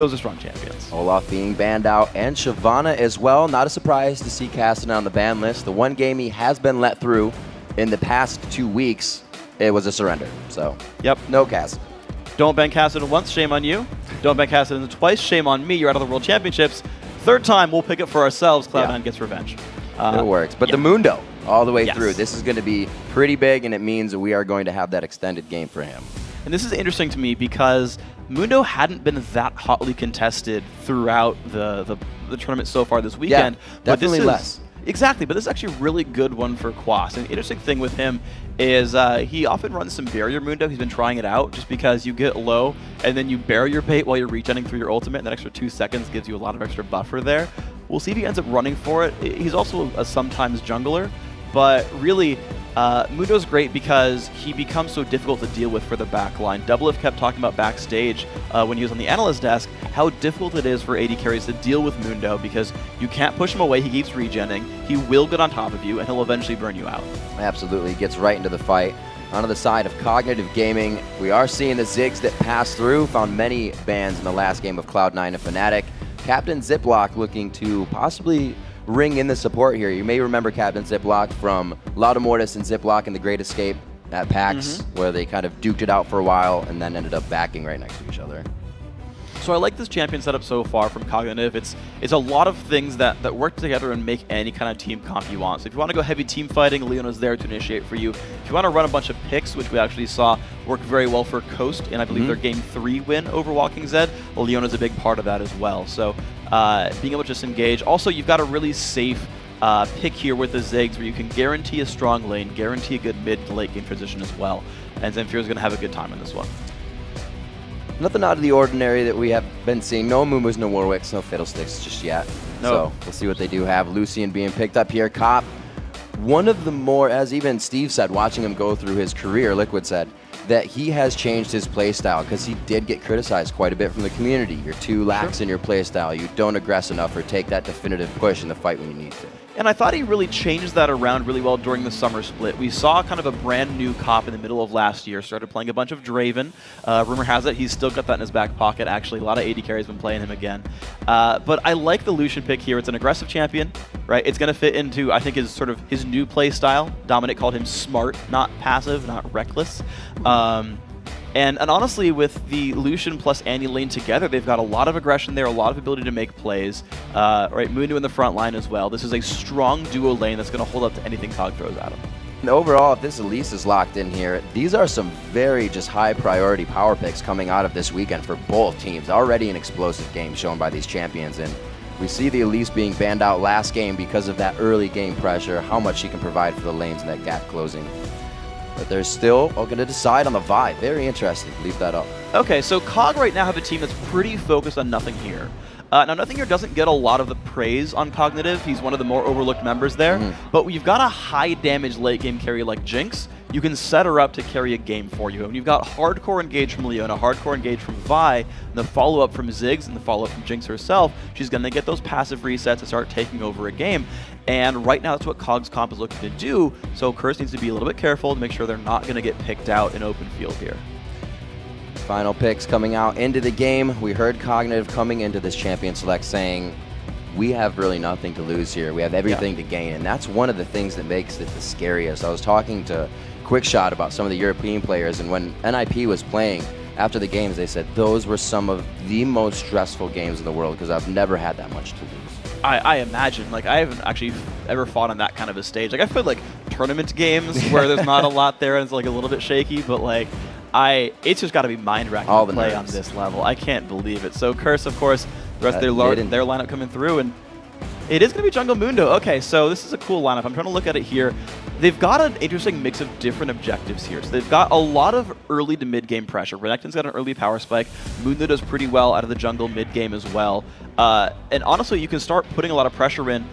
those are strong champions. Olaf being banned out, and Shyvana as well. Not a surprise to see Cassidy on the ban list. The one game he has been let through in the past two weeks, it was a surrender. So, yep, no Cassidy. Don't ban Cassidy once, shame on you. Don't ban Cassidy twice, shame on me. You're out of the World Championships. Third time, we'll pick it for ourselves. Cloud9 yeah. gets revenge. Uh, it works. But yeah. the Mundo, all the way yes. through. This is going to be pretty big, and it means we are going to have that extended game for him. And this is interesting to me because Mundo hadn't been that hotly contested throughout the, the, the tournament so far this weekend. Yeah, definitely but less. Exactly, but this is actually a really good one for Quas. And the interesting thing with him is uh, he often runs some barrier Mundo. He's been trying it out just because you get low and then you bury your bait while you're regenning through your ultimate, and that extra two seconds gives you a lot of extra buffer there. We'll see if he ends up running for it. He's also a sometimes jungler, but really, uh, Mundo's great because he becomes so difficult to deal with for the back backline. Doublelift kept talking about backstage uh, when he was on the analyst desk how difficult it is for AD carries to deal with Mundo because you can't push him away. He keeps regenning. He will get on top of you, and he'll eventually burn you out. Absolutely. Gets right into the fight. Onto the side of Cognitive Gaming, we are seeing the Ziggs that pass through. Found many bans in the last game of Cloud9 and Fnatic. Captain Ziploc looking to possibly ring in the support here. You may remember Captain Ziploc from Loudamortis and Ziploc in The Great Escape at PAX, mm -hmm. where they kind of duked it out for a while and then ended up backing right next to each other. So I like this champion setup so far from Cognitive. It's it's a lot of things that, that work together and make any kind of team comp you want. So if you want to go heavy team fighting, Leona's there to initiate for you. If you want to run a bunch of picks, which we actually saw work very well for Coast, and I believe mm -hmm. their game three win over Walking Zed, well, Leona's a big part of that as well. So uh, being able to just engage. Also, you've got a really safe uh, pick here with the Ziggs where you can guarantee a strong lane, guarantee a good mid to late game transition as well. And Zamphira's going to have a good time in this one. Nothing out of the ordinary that we have been seeing. No Amumus, no Warwicks, no Fiddlesticks just yet. No. So we'll see what they do have. Lucian being picked up here. Cop, one of the more, as even Steve said, watching him go through his career, Liquid said, that he has changed his playstyle because he did get criticized quite a bit from the community. You're too lax sure. in your playstyle. You don't aggress enough or take that definitive push in the fight when you need to. And I thought he really changed that around really well during the summer split. We saw kind of a brand new cop in the middle of last year, started playing a bunch of Draven. Uh, rumor has it he's still got that in his back pocket, actually. A lot of AD carries been playing him again. Uh, but I like the Lucian pick here. It's an aggressive champion, right? It's going to fit into, I think, his sort of his new play style. Dominic called him smart, not passive, not reckless. Um, and, and honestly, with the Lucian plus Annie lane together, they've got a lot of aggression there, a lot of ability to make plays. Uh, right, Mundo in the front line as well. This is a strong duo lane that's going to hold up to anything Cog throws at him. And overall, if this Elise is locked in here, these are some very just high priority power picks coming out of this weekend for both teams. Already an explosive game shown by these champions. And we see the Elise being banned out last game because of that early game pressure, how much she can provide for the lanes and that gap closing. But they're still going to decide on the Vi. Very interesting. Leave that up. Okay, so COG right now have a team that's pretty focused on Nothing Here. Uh, now, Nothing Here doesn't get a lot of the praise on Cognitive. He's one of the more overlooked members there. Mm. But when you've got a high damage late game carry like Jinx, you can set her up to carry a game for you. And you've got hardcore engage from Leona, hardcore engage from Vi, and the follow-up from Ziggs, and the follow-up from Jinx herself. She's going to get those passive resets and start taking over a game. And right now, that's what Cogs Comp is looking to do. So Curse needs to be a little bit careful to make sure they're not going to get picked out in open field here. Final picks coming out into the game. We heard Cognitive coming into this Champion Select saying, we have really nothing to lose here. We have everything yeah. to gain. And that's one of the things that makes it the scariest. I was talking to Quickshot about some of the European players, and when NIP was playing, after the games, they said those were some of the most stressful games in the world because I've never had that much to lose. I, I, imagine. Like, I haven't actually ever fought on that kind of a stage. Like, I've played, like, tournament games where there's not a lot there and it's, like, a little bit shaky, but, like, I it's just got to be mind-racking to play nerves. on this level. I can't believe it. So, Curse, of course, the rest uh, of their, their lineup coming through, and it is going to be Jungle Mundo. Okay, so this is a cool lineup. I'm trying to look at it here. They've got an interesting mix of different objectives here. So they've got a lot of early to mid-game pressure. Renekton's got an early power spike. Mundo does pretty well out of the jungle mid-game as well. Uh, and honestly, you can start putting a lot of pressure in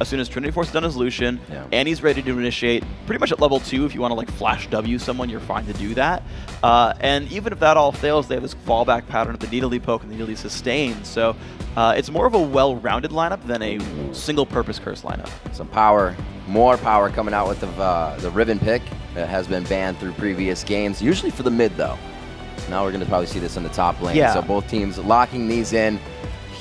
as soon as Trinity Force is done as Lucian, yeah. Annie's ready to initiate. Pretty much at level 2, if you want to like flash W someone, you're fine to do that. Uh, and even if that all fails, they have this fallback pattern of the Nidalee poke and the Nidalee sustain. So uh, it's more of a well-rounded lineup than a single-purpose curse lineup. Some power, more power coming out with the, uh, the Riven pick that has been banned through previous games, usually for the mid though. Now we're going to probably see this in the top lane. Yeah. So both teams locking these in.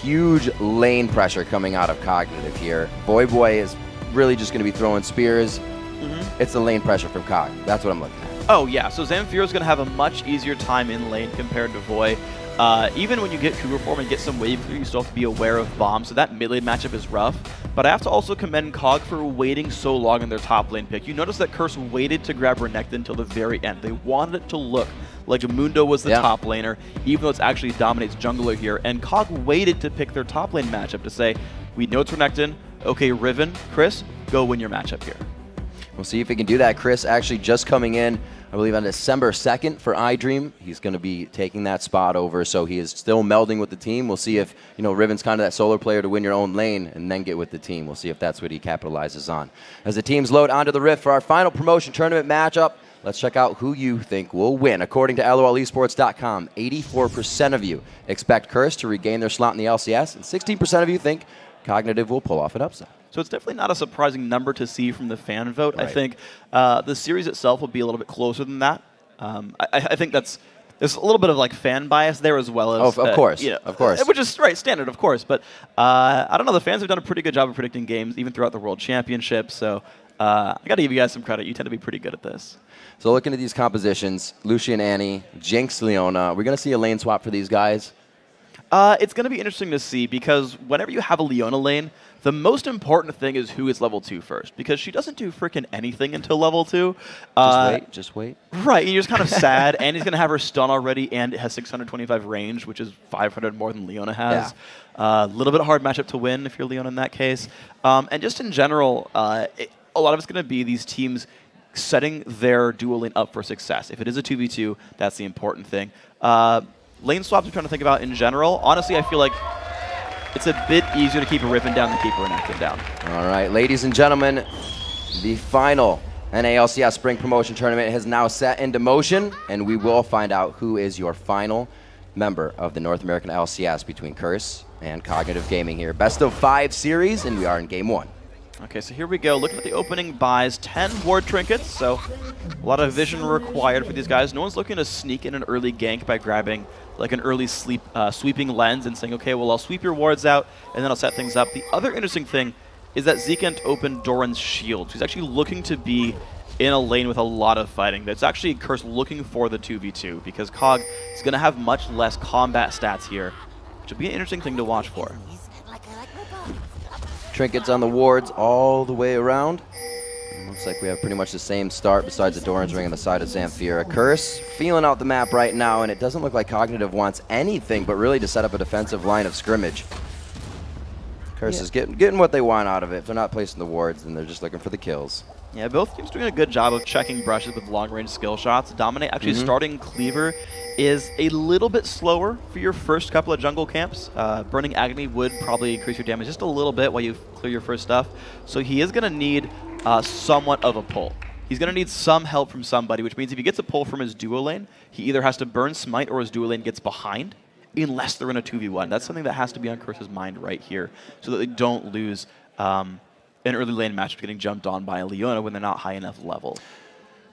Huge lane pressure coming out of Cognitive here. Voyboy is really just going to be throwing spears. Mm -hmm. It's the lane pressure from Cog. That's what I'm looking at. Oh, yeah. So Zamphira is going to have a much easier time in lane compared to Voy. Uh, even when you get Cougar form and get some wave you still have to be aware of bombs, so that mid lane matchup is rough. But I have to also commend Cog for waiting so long in their top lane pick. You notice that Curse waited to grab Renekton until the very end. They wanted it to look like Mundo was the yeah. top laner, even though it's actually dominates jungler here. And Cog waited to pick their top lane matchup to say, we know it's Renekton. Okay, Riven, Cris, go win your matchup here. We'll see if he can do that. Cris actually just coming in, I believe on December 2nd for iDream. He's going to be taking that spot over, so he is still melding with the team. We'll see if, you know, Riven's kind of that solo player to win your own lane and then get with the team. We'll see if that's what he capitalizes on. As the teams load onto the Rift for our final promotion tournament matchup, Let's check out who you think will win. According to LOLesports.com, 84% of you expect Curse to regain their slot in the LCS, and 16% of you think Cognitive will pull off an upset. So it's definitely not a surprising number to see from the fan vote. Right. I think uh, the series itself will be a little bit closer than that. Um, I, I, think that's there's a little bit of like fan bias there as well as oh, of uh, course, you know, of course, which is right standard, of course. But uh, I don't know. The fans have done a pretty good job of predicting games even throughout the World Championship. So uh, I got to give you guys some credit. You tend to be pretty good at this. So looking at these compositions, Lucian Annie, Jinx Leona, we're going to see a lane swap for these guys. Uh, it's going to be interesting to see because whenever you have a Leona lane, the most important thing is who is level 2 first because she doesn't do freaking anything until level 2. Uh, just wait, just wait. Right, and you're just kind of sad. and he's going to have her stun already, and it has 625 range, which is 500 more than Leona has. A yeah. uh, little bit hard matchup to win if you're Leona in that case. Um, and just in general, uh, it, a lot of it's going to be these teams setting their dual lane up for success. If it is a 2v2, that's the important thing. Uh, lane swaps I'm trying to think about in general. Honestly, I feel like it's a bit easier to keep a Riven down than keep a Renekton down. All right, ladies and gentlemen, the final NALCS Spring Promotion Tournament has now set into motion, and we will find out who is your final member of the North American LCS between Curse and Cognitive Gaming here. Best of five series, and we are in game one. Okay, so here we go. Looking at the opening buys, 10 ward trinkets, so a lot of vision required for these guys. No one's looking to sneak in an early gank by grabbing like an early sleep, uh, sweeping lens and saying, okay, well, I'll sweep your wards out, and then I'll set things up. The other interesting thing is that Zekent opened Doran's shield. He's actually looking to be in a lane with a lot of fighting. That's actually Curse looking for the 2v2, because Cog is going to have much less combat stats here, which will be an interesting thing to watch for. Trinkets on the wards all the way around. Looks like we have pretty much the same start besides the Doran's Ring on the side of Zamphira. Curse feeling out the map right now, and it doesn't look like Cognitive wants anything but really to set up a defensive line of scrimmage. Curse yeah. is getting, getting what they want out of it. If they're not placing the wards, then they're just looking for the kills. Yeah, both teams doing a good job of checking brushes with long-range skill shots. Dominate actually mm -hmm. starting Cleaver is a little bit slower for your first couple of jungle camps. Uh, Burning Agony would probably increase your damage just a little bit while you clear your first stuff. So he is going to need uh, somewhat of a pull. He's going to need some help from somebody, which means if he gets a pull from his duo lane, he either has to burn Smite or his duo lane gets behind, unless they're in a 2v1. That's something that has to be on Curse's mind right here, so that they don't lose um, an early lane matchup getting jumped on by a Leona when they're not high enough level.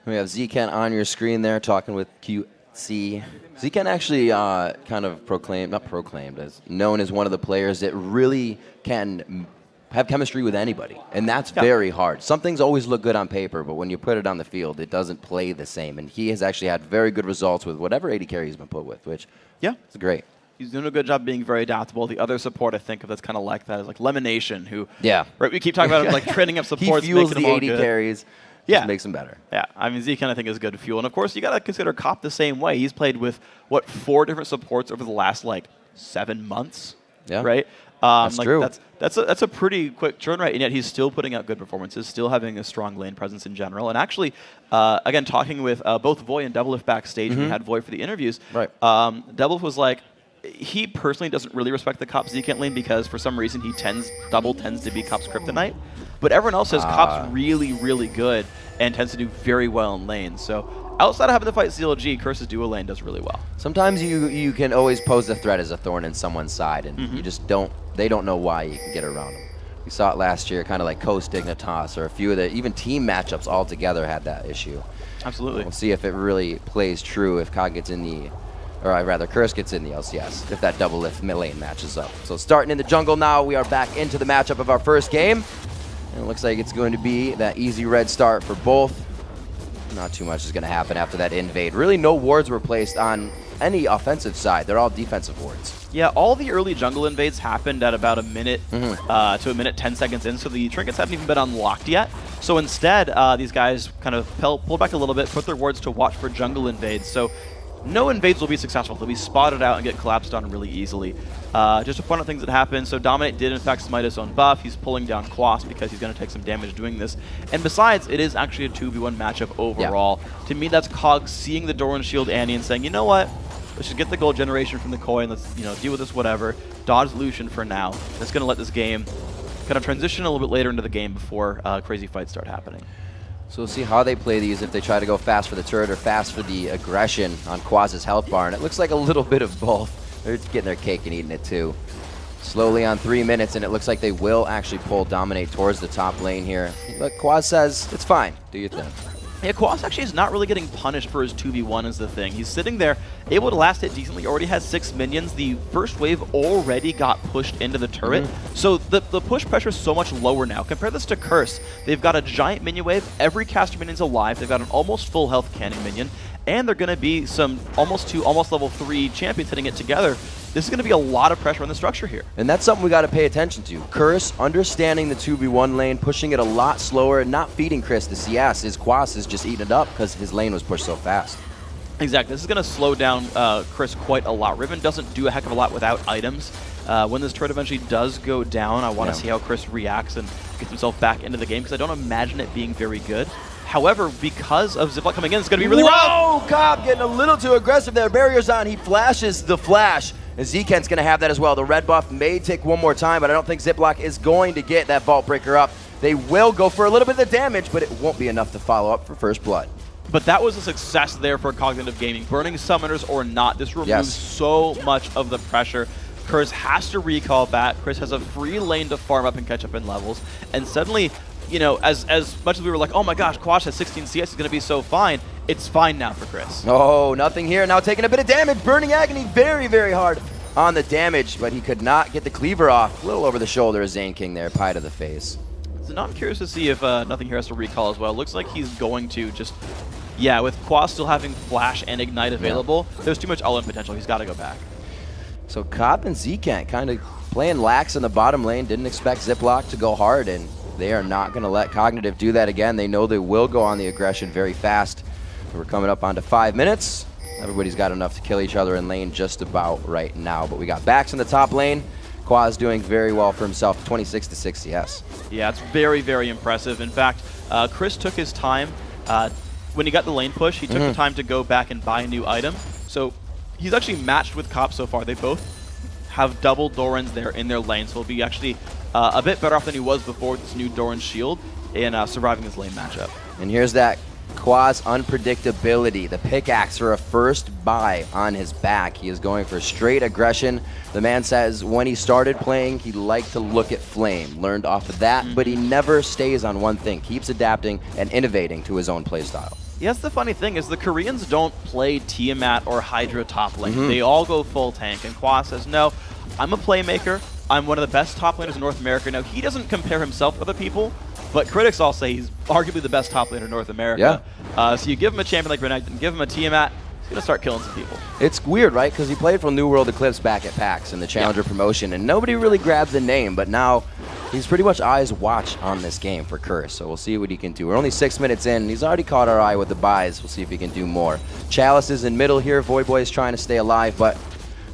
We have Zekent on your screen there talking with QC. Zekent actually uh, kind of proclaimed, not proclaimed, as known as one of the players that really can have chemistry with anybody, and that's yeah. very hard. Some things always look good on paper, but when you put it on the field, it doesn't play the same. And he has actually had very good results with whatever AD carry he's been put with, which yeah, it's great. He's doing a good job being very adaptable. The other support I think of that's kind of like that is like Lemonation, who yeah, right. We keep talking about him, like training up supports, he fuels the AD good. carries. Yeah, makes him better. Yeah, I mean Zeke I think is good fuel, and of course you got to consider Cop the same way. He's played with what four different supports over the last like seven months. Yeah. Right. Um, that's like true. That's that's a, that's a pretty quick turn rate, and yet he's still putting out good performances, still having a strong lane presence in general. And actually, uh, again, talking with uh, both Voy and Doublelift backstage, mm -hmm. we had Voy for the interviews. Right. Um, Doublelift was like, he personally doesn't really respect the Cop's Zekent lane because for some reason he tends double tends to be Cop's kryptonite, but everyone else says uh. Cop's really really good and tends to do very well in lane. So outside of having to fight CLG, Curse's duo lane does really well. Sometimes you you can always pose a threat as a thorn in someone's side, and mm -hmm. you just don't. They don't know why you can get around them. We saw it last year, kind of like Coast Dignitas, or a few of the even team matchups all together had that issue. Absolutely. We'll see if it really plays true if COG gets in the or I'd rather Curse gets in the LCS if that Doublelift mid lane matches up. So starting in the jungle now, we are back into the matchup of our first game. And it looks like it's going to be that easy red start for both. Not too much is going to happen after that invade. Really no wards were placed on any offensive side. They're all defensive wards. Yeah, all the early jungle invades happened at about a minute mm -hmm. uh, to a minute 10 seconds in, so the trinkets haven't even been unlocked yet. So instead, uh, these guys kind of pulled back a little bit, put their wards to watch for jungle invades. So no invades will be successful. They'll be spotted out and get collapsed on really easily. Uh, just to point out things that happen. So Dominate did in fact smite his own buff. He's pulling down Quas because he's going to take some damage doing this. And besides, it is actually a 2v1 matchup overall. Yeah. To me, that's Cog seeing the Doran Shield Annie and saying, you know what? Let's just get the gold generation from the coin. Let's you know deal with this whatever. Dodge Lucian for now. That's going to let this game kind of transition a little bit later into the game before uh, crazy fights start happening. So we'll see how they play these, if they try to go fast for the turret or fast for the aggression on Quas's health bar. And it looks like a little bit of both. They're getting their cake and eating it too. Slowly on three minutes, and it looks like they will actually pull Dominate towards the top lane here. But Quas says, it's fine, do your thing. Yeah, Quas actually is not really getting punished for his 2v1 is the thing. He's sitting there, able to last it decently, already has six minions. The first wave already got pushed into the turret. Mm -hmm. So the, the push pressure is so much lower now. Compare this to Curse. They've got a giant minion wave. Every caster minion's alive. They've got an almost full health cannon minion. And they're going to be some almost two, almost level three champions hitting it together this is going to be a lot of pressure on the structure here. And that's something we got to pay attention to. Curse understanding the 2v1 lane, pushing it a lot slower, and not feeding Cris the CS. His Quas is just eating it up because his lane was pushed so fast. Exactly. This is going to slow down uh, Cris quite a lot. Riven doesn't do a heck of a lot without items. Uh, when this turret eventually does go down, I want to yeah. see how Cris reacts and gets himself back into the game because I don't imagine it being very good. However, because of Ziploc coming in, it's going to be really Whoa! rough. Cop getting a little too aggressive there. Barrier's on. He flashes the flash. And Zekent's going to have that as well. The red buff may take one more time, but I don't think Ziploc is going to get that Vault Breaker up. They will go for a little bit of the damage, but it won't be enough to follow up for first blood. But that was a success there for Cognitive Gaming. Burning Summoners or not, this removes yes. so much of the pressure. Curse has to recall back. Cris has a free lane to farm up and catch up in levels. And suddenly, you know, as, as much as we were like, oh my gosh, Quas has 16 CS, he's going to be so fine, it's fine now for Cris. Oh, nothing here. Now taking a bit of damage. Burning Agony very, very hard on the damage, but he could not get the cleaver off. A little over the shoulder of Zaineking there, pie to the face. So now I'm curious to see if uh, Nothing here has to recall as well. Looks like he's going to just... Yeah, with Quas still having Flash and Ignite available, yeah. there's too much all-in potential. He's got to go back. So Cop and Zekent kind of playing lax in the bottom lane. Didn't expect Ziploc to go hard, and they are not going to let Cognitive do that again. They know they will go on the aggression very fast. We're coming up onto five minutes. Everybody's got enough to kill each other in lane just about right now. But we got Bax in the top lane. Quas doing very well for himself, 26 to 6 CS. Yeah, it's very, very impressive. In fact, uh, Cris took his time. Uh, when he got the lane push, he took mm -hmm. the mm-hmm. time to go back and buy a new item. So he's actually matched with Cop so far. They both have double Dorans there in their lane, so he'll be actually uh, a bit better off than he was before with this new Doran shield in uh, surviving his lane matchup. And here's that Quas unpredictability. The pickaxe for a first buy on his back. He is going for straight aggression. The man says when he started playing, he liked to look at Flame. Learned off of that, but he never stays on one thing. Keeps adapting and innovating to his own playstyle. Yes, the funny thing is the Koreans don't play Tiamat or Hydra top lane. Mm -hmm. They all go full tank. And Quas says, no, I'm a playmaker. I'm one of the best top laners in North America. Now, he doesn't compare himself to other people, but critics all say he's arguably the best top laner in North America. Yeah. Uh, so you give him a champion like Renekton, give him a Tiamat, he's going to start killing some people. It's weird, right? Because he played for New World Eclipse back at PAX in the Challenger yeah. promotion, and nobody really grabbed the name, but now he's pretty much eyes watch on this game for Curse, so we'll see what he can do. We're only six minutes in, and he's already caught our eye with the buys. We'll see if he can do more. Chalice is in middle here. Voyboy is trying to stay alive, but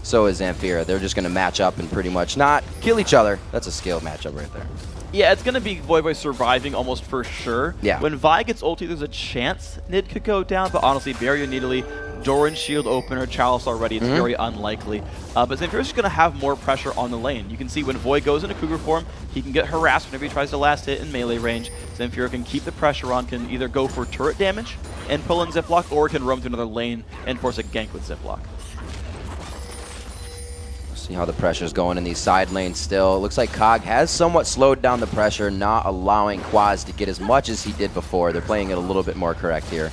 so is Zamphira. They're just going to match up and pretty much not kill each other. That's a skill matchup right there. Yeah, it's going to be Voyboy surviving almost for sure. Yeah. When Vi gets ulti, there's a chance Nid could go down, but honestly, Barrier Nidalee, Doran Shield opener, Chalice already, it's mm -hmm. very unlikely. Uh, but Zamphira's just going to have more pressure on the lane. You can see when Voy goes into Cougar form, he can get harassed whenever he tries to last hit in melee range. Zamphira can keep the pressure on, can either go for turret damage and pull in Ziploc, or can roam to another lane and force a gank with Ziploc. See how the pressure's going in these side lanes still. It looks like Cog has somewhat slowed down the pressure, not allowing Quas to get as much as he did before. They're playing it a little bit more correct here.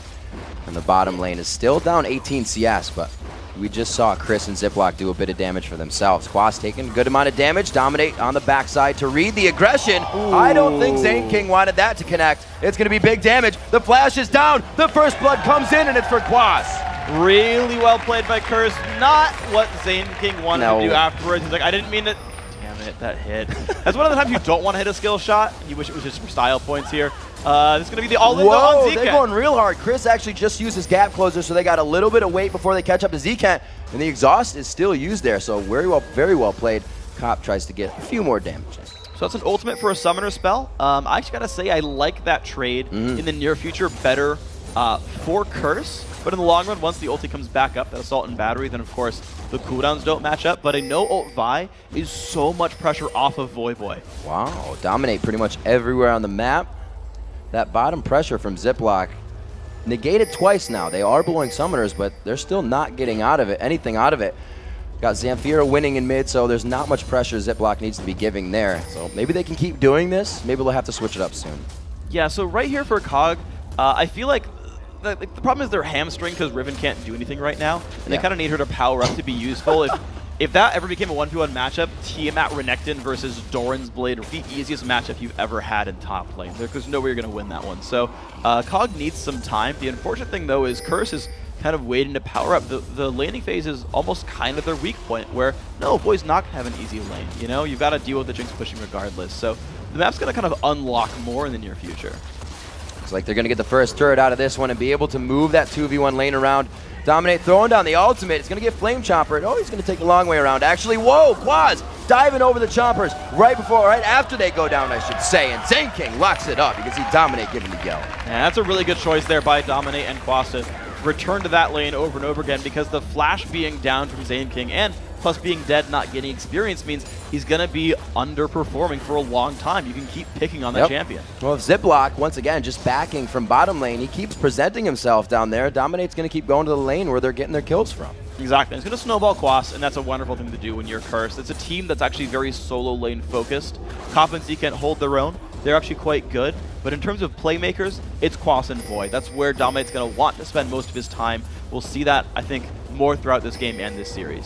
And the bottom lane is still down 18 CS, but we just saw Cris and Ziploc do a bit of damage for themselves. Quas taking a good amount of damage, dominate on the backside to read the aggression. Ooh. I don't think Zaineking wanted that to connect. It's going to be big damage. The flash is down. The first blood comes in, and it's for Quas. Really well played by Curse. Not what Zane King wanted no. to do afterwards. He's like, I didn't mean it. Damn it, that hit. That's one of the times you don't want to hit a skill shot. You wish it was just for style points here. Uh, this is going to be the all-in on Zekent. they're going real hard. Cris actually just used his gap closer, so they got a little bit of weight before they catch up to Zekent, and the exhaust is still used there, so very well, very well played. Cop tries to get a few more damage. So that's an ultimate for a summoner spell. Um, I actually got to say I like that trade mm. in the near future better uh, for Curse, but in the long run, once the ulti comes back up, that Assault and Battery, then of course the cooldowns don't match up, but a no ult Vi is so much pressure off of Voyboy. Wow, dominate pretty much everywhere on the map that bottom pressure from Ziploc negated twice now. They are blowing summoners, but they're still not getting out of it, anything out of it. Got Zamphira winning in mid, so there's not much pressure Ziploc needs to be giving there. So maybe they can keep doing this. Maybe they'll have to switch it up soon. Yeah, so right here for Cog, uh, I feel like the, the, problem is they're hamstring because Riven can't do anything right now, and yeah. they kind of need her to power up to be useful. if if that ever became a 1v1 matchup, Tiamat Renekton versus Doran's Blade would be the easiest matchup you've ever had in top lane. There's no way you're going to win that one. So uh, Cog needs some time. The unfortunate thing, though, is Curse is kind of waiting to power up. The, the laning phase is almost kind of their weak point, where, no, Boy's not going to have an easy lane. You know, you've got to deal with the Jinx pushing regardless. So the map's going to kind of unlock more in the near future. Like they're going to get the first turret out of this one and be able to move that 2v1 lane around Dominate throwing down the ultimate. It's going to get Flame Chomper. Oh, he's going to take a long way around. Actually, whoa, Quas diving over the Chompers right before, right after they go down, I should say. And Zaineking locks it up. You can see Dominate giving the go. Yeah, that's a really good choice there by Dominate and Quas to return to that lane over and over again because the flash being down from Zaineking and plus being dead, not getting experience means he's going to be underperforming for a long time. You can keep picking on the yep. champion. Well, if Ziploc, once again, just backing from bottom lane, he keeps presenting himself down there. Dominate's going to keep going to the lane where they're getting their kills from. Exactly. It's going to snowball Quas, and that's a wonderful thing to do when you're cursed. It's a team that's actually very solo lane focused. Cop and Zekent hold their own. They're actually quite good. But in terms of playmakers, it's Quas and Voy. That's where Dominate's going to want to spend most of his time. We'll see that, I think, more throughout this game and this series.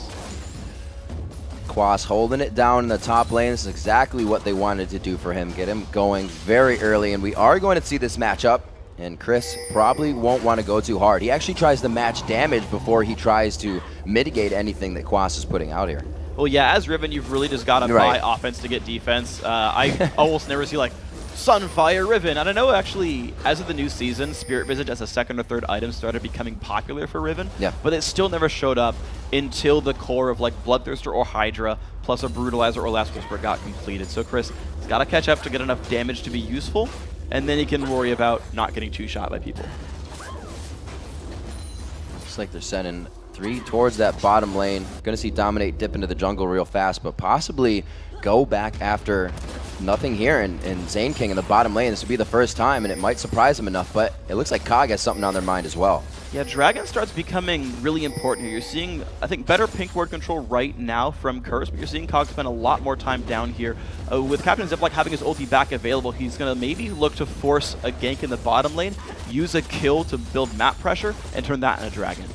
Quas holding it down in the top lane. This is exactly what they wanted to do for him. Get him going very early. And we are going to see this matchup. And Cris probably won't want to go too hard. He actually tries to match damage before he tries to mitigate anything that Quas is putting out here. Well, yeah, as Riven, you've really just got to right. buy offense to get defense. Uh, I almost never see, like, Sunfire Riven. I don't know, actually, as of the new season, Spirit Visage as a second or third item started becoming popular for Riven. Yeah. But it still never showed up until the core of like Bloodthirster or Hydra plus a Brutalizer or Last Whisper got completed. So Cris has got to catch up to get enough damage to be useful, and then he can worry about not getting two-shot by people. Looks like they're sending three towards that bottom lane. Going to see Dominate dip into the jungle real fast, but possibly go back after nothing here in, in Zaineking in the bottom lane. This would be the first time, and it might surprise them enough, but it looks like Cog has something on their mind as well. Yeah, Dragon starts becoming really important here. You're seeing, I think, better pink ward control right now from Curse, but you're seeing Cog spend a lot more time down here. Uh, with Captain Ziploc having his ulti back available, he's going to maybe look to force a gank in the bottom lane, use a kill to build map pressure, and turn that into Dragon.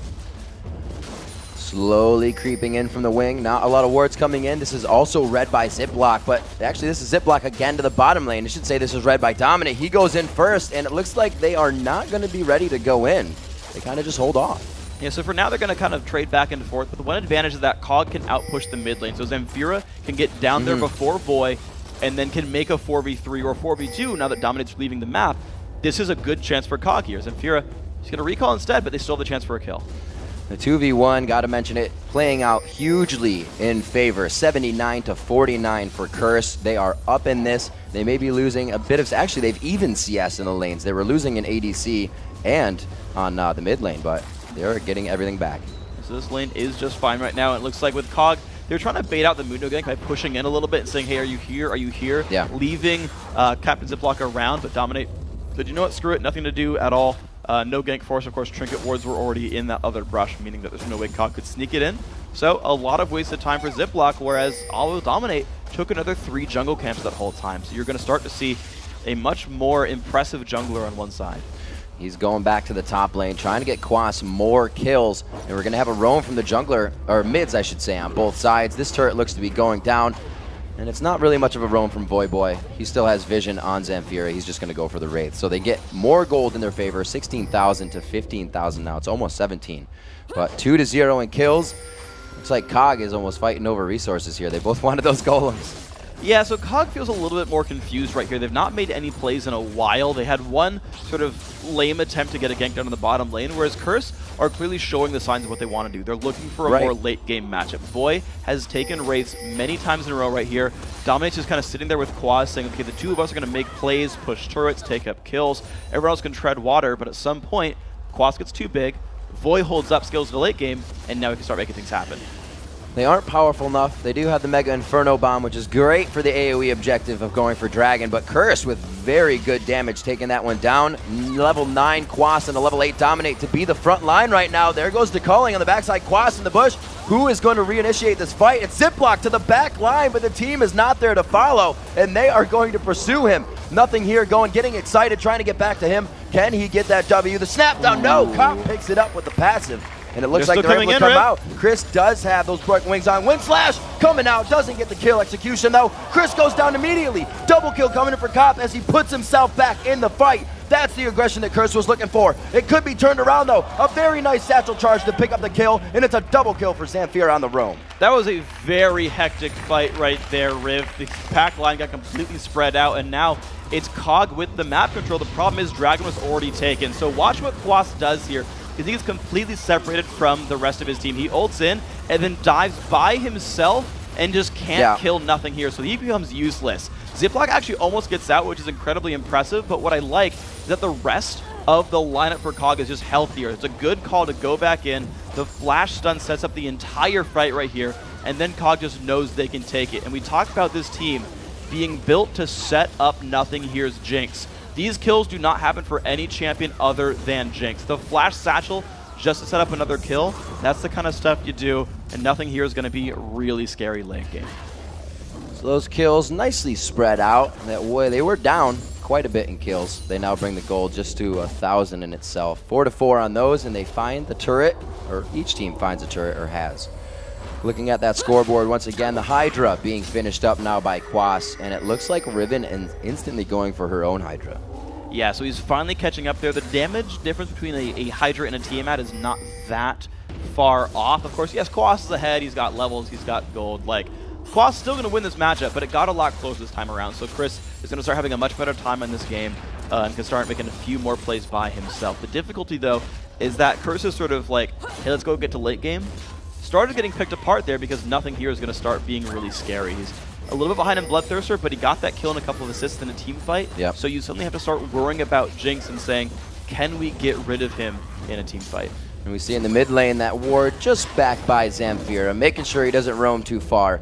Slowly creeping in from the wing. Not a lot of wards coming in. This is also read by Ziploc, but actually this is Ziploc again to the bottom lane. I should say this is read by Dominate. He goes in first, and it looks like they are not going to be ready to go in. They kind of just hold off. Yeah, so for now they're going to kind of trade back and forth, but the one advantage is that Cog can outpush the mid lane. So Zamphira can get down mm there mm-hmm. before Voy, and then can make a 4v3 or 4v2 now that Dominate's leaving the map. This is a good chance for Cog here. Zamphira, he's going to recall instead, but they still have the chance for a kill. The 2v1, got to mention it, playing out hugely in favor. 79 to 49 for Curse. They are up in this. They may be losing a bit of... Actually, they've even CS in the lanes. They were losing in ADC and on uh, the mid lane, but they're getting everything back. So this lane is just fine right now. It looks like with Cog, they're trying to bait out the Mundo gank by pushing in a little bit and saying, hey, are you here? Are you here? Yeah. Leaving uh, Captain Ziploc around, but Dominate said, you know what, screw it, nothing to do at all. Uh, no gank force, of course, Trinket wards were already in that other brush, meaning that there's no way Cog could sneak it in. So a lot of wasted time for Ziploc, whereas Alo Dominate took another three jungle camps that whole time. So you're going to start to see a much more impressive jungler on one side. He's going back to the top lane, trying to get Quas more kills. And we're going to have a roam from the jungler, or mids, I should say, on both sides. This turret looks to be going down. And it's not really much of a roam from Voyboy. He still has vision on Zamphira. He's just going to go for the Wraith. So they get more gold in their favor, 16,000 to 15,000 now. It's almost 17. But 2 to 0 in kills. Looks like Cog is almost fighting over resources here. They both wanted those golems. Yeah, so Cog feels a little bit more confused right here. They've not made any plays in a while. They had one sort of lame attempt to get a gank down in the bottom lane, whereas Curse are clearly showing the signs of what they want to do. They're looking for a right. more late game matchup. Voy has taken Wraiths many times in a row right here. Dominate's just kind of sitting there with Quas saying, okay, the two of us are going to make plays, push turrets, take up kills. Everyone else can tread water, but at some point, Quas gets too big, Voy holds up skills in the late game, and now we can start making things happen. They aren't powerful enough. They do have the Mega Inferno Bomb, which is great for the AoE objective of going for Dragon, but Curse with very good damage taking that one down. Level 9 Quas and a level 8 Dominate to be the front line right now. There goes the calling on the backside. Quas in the bush. Who is going to reinitiate this fight? It's Ziploc to the back line, but the team is not there to follow, and they are going to pursue him. Nothing here going, getting excited, trying to get back to him. Can he get that W? The snap down, no. Cop picks it up with the passive and it looks they're like they're able to come out. Cris does have those broken wings on. Wind Slash coming out, doesn't get the kill execution though. Cris goes down immediately. Double kill coming in for Cop as he puts himself back in the fight. That's the aggression that Cris was looking for. It could be turned around though. A very nice satchel charge to pick up the kill, and it's a double kill for Zamphira on the roam. That was a very hectic fight right there, Riv. The pack line got completely spread out, and now it's Cog with the map control. The problem is Dragon was already taken. So watch what Quas does here is he's completely separated from the rest of his team. He ults in and then dives by himself and just can't yeah. kill nothing here, so he becomes useless. Ziploc actually almost gets out, which is incredibly impressive, but what I like is that the rest of the lineup for Cog is just healthier. It's a good call to go back in. The flash stun sets up the entire fight right here, and then Cog just knows they can take it. And we talked about this team being built to set up nothing here's Jinx. These kills do not happen for any champion other than Jinx. The Flash Satchel just to set up another kill, that's the kind of stuff you do, and nothing here is going to be really scary late game. So those kills nicely spread out. That way they were down quite a bit in kills. They now bring the gold just to a thousand in itself. Four to four on those, and they find the turret, or each team finds a turret or has. Looking at that scoreboard once again, the Hydra being finished up now by Quas, and it looks like Riven and instantly going for her own Hydra. Yeah, so he's finally catching up there. The damage difference between a, a Hydra and a Tiamat is not that far off. Of course, yes, Quas is ahead. He's got levels. He's got gold. Like, Quas is still going to win this matchup, but it got a lot closer this time around. So Cris is going to start having a much better time in this game uh, and can start making a few more plays by himself. The difficulty, though, is that Curse is sort of like, hey, let's go get to late game started getting picked apart there because nothing here is going to start being really scary. He's a little bit behind in Bloodthirster, but he got that kill and a couple of assists in a team fight. Yep. So you suddenly have to start worrying about Jinx and saying, can we get rid of him in a team fight? And we see in the mid lane that ward just back by Zamphira, making sure he doesn't roam too far.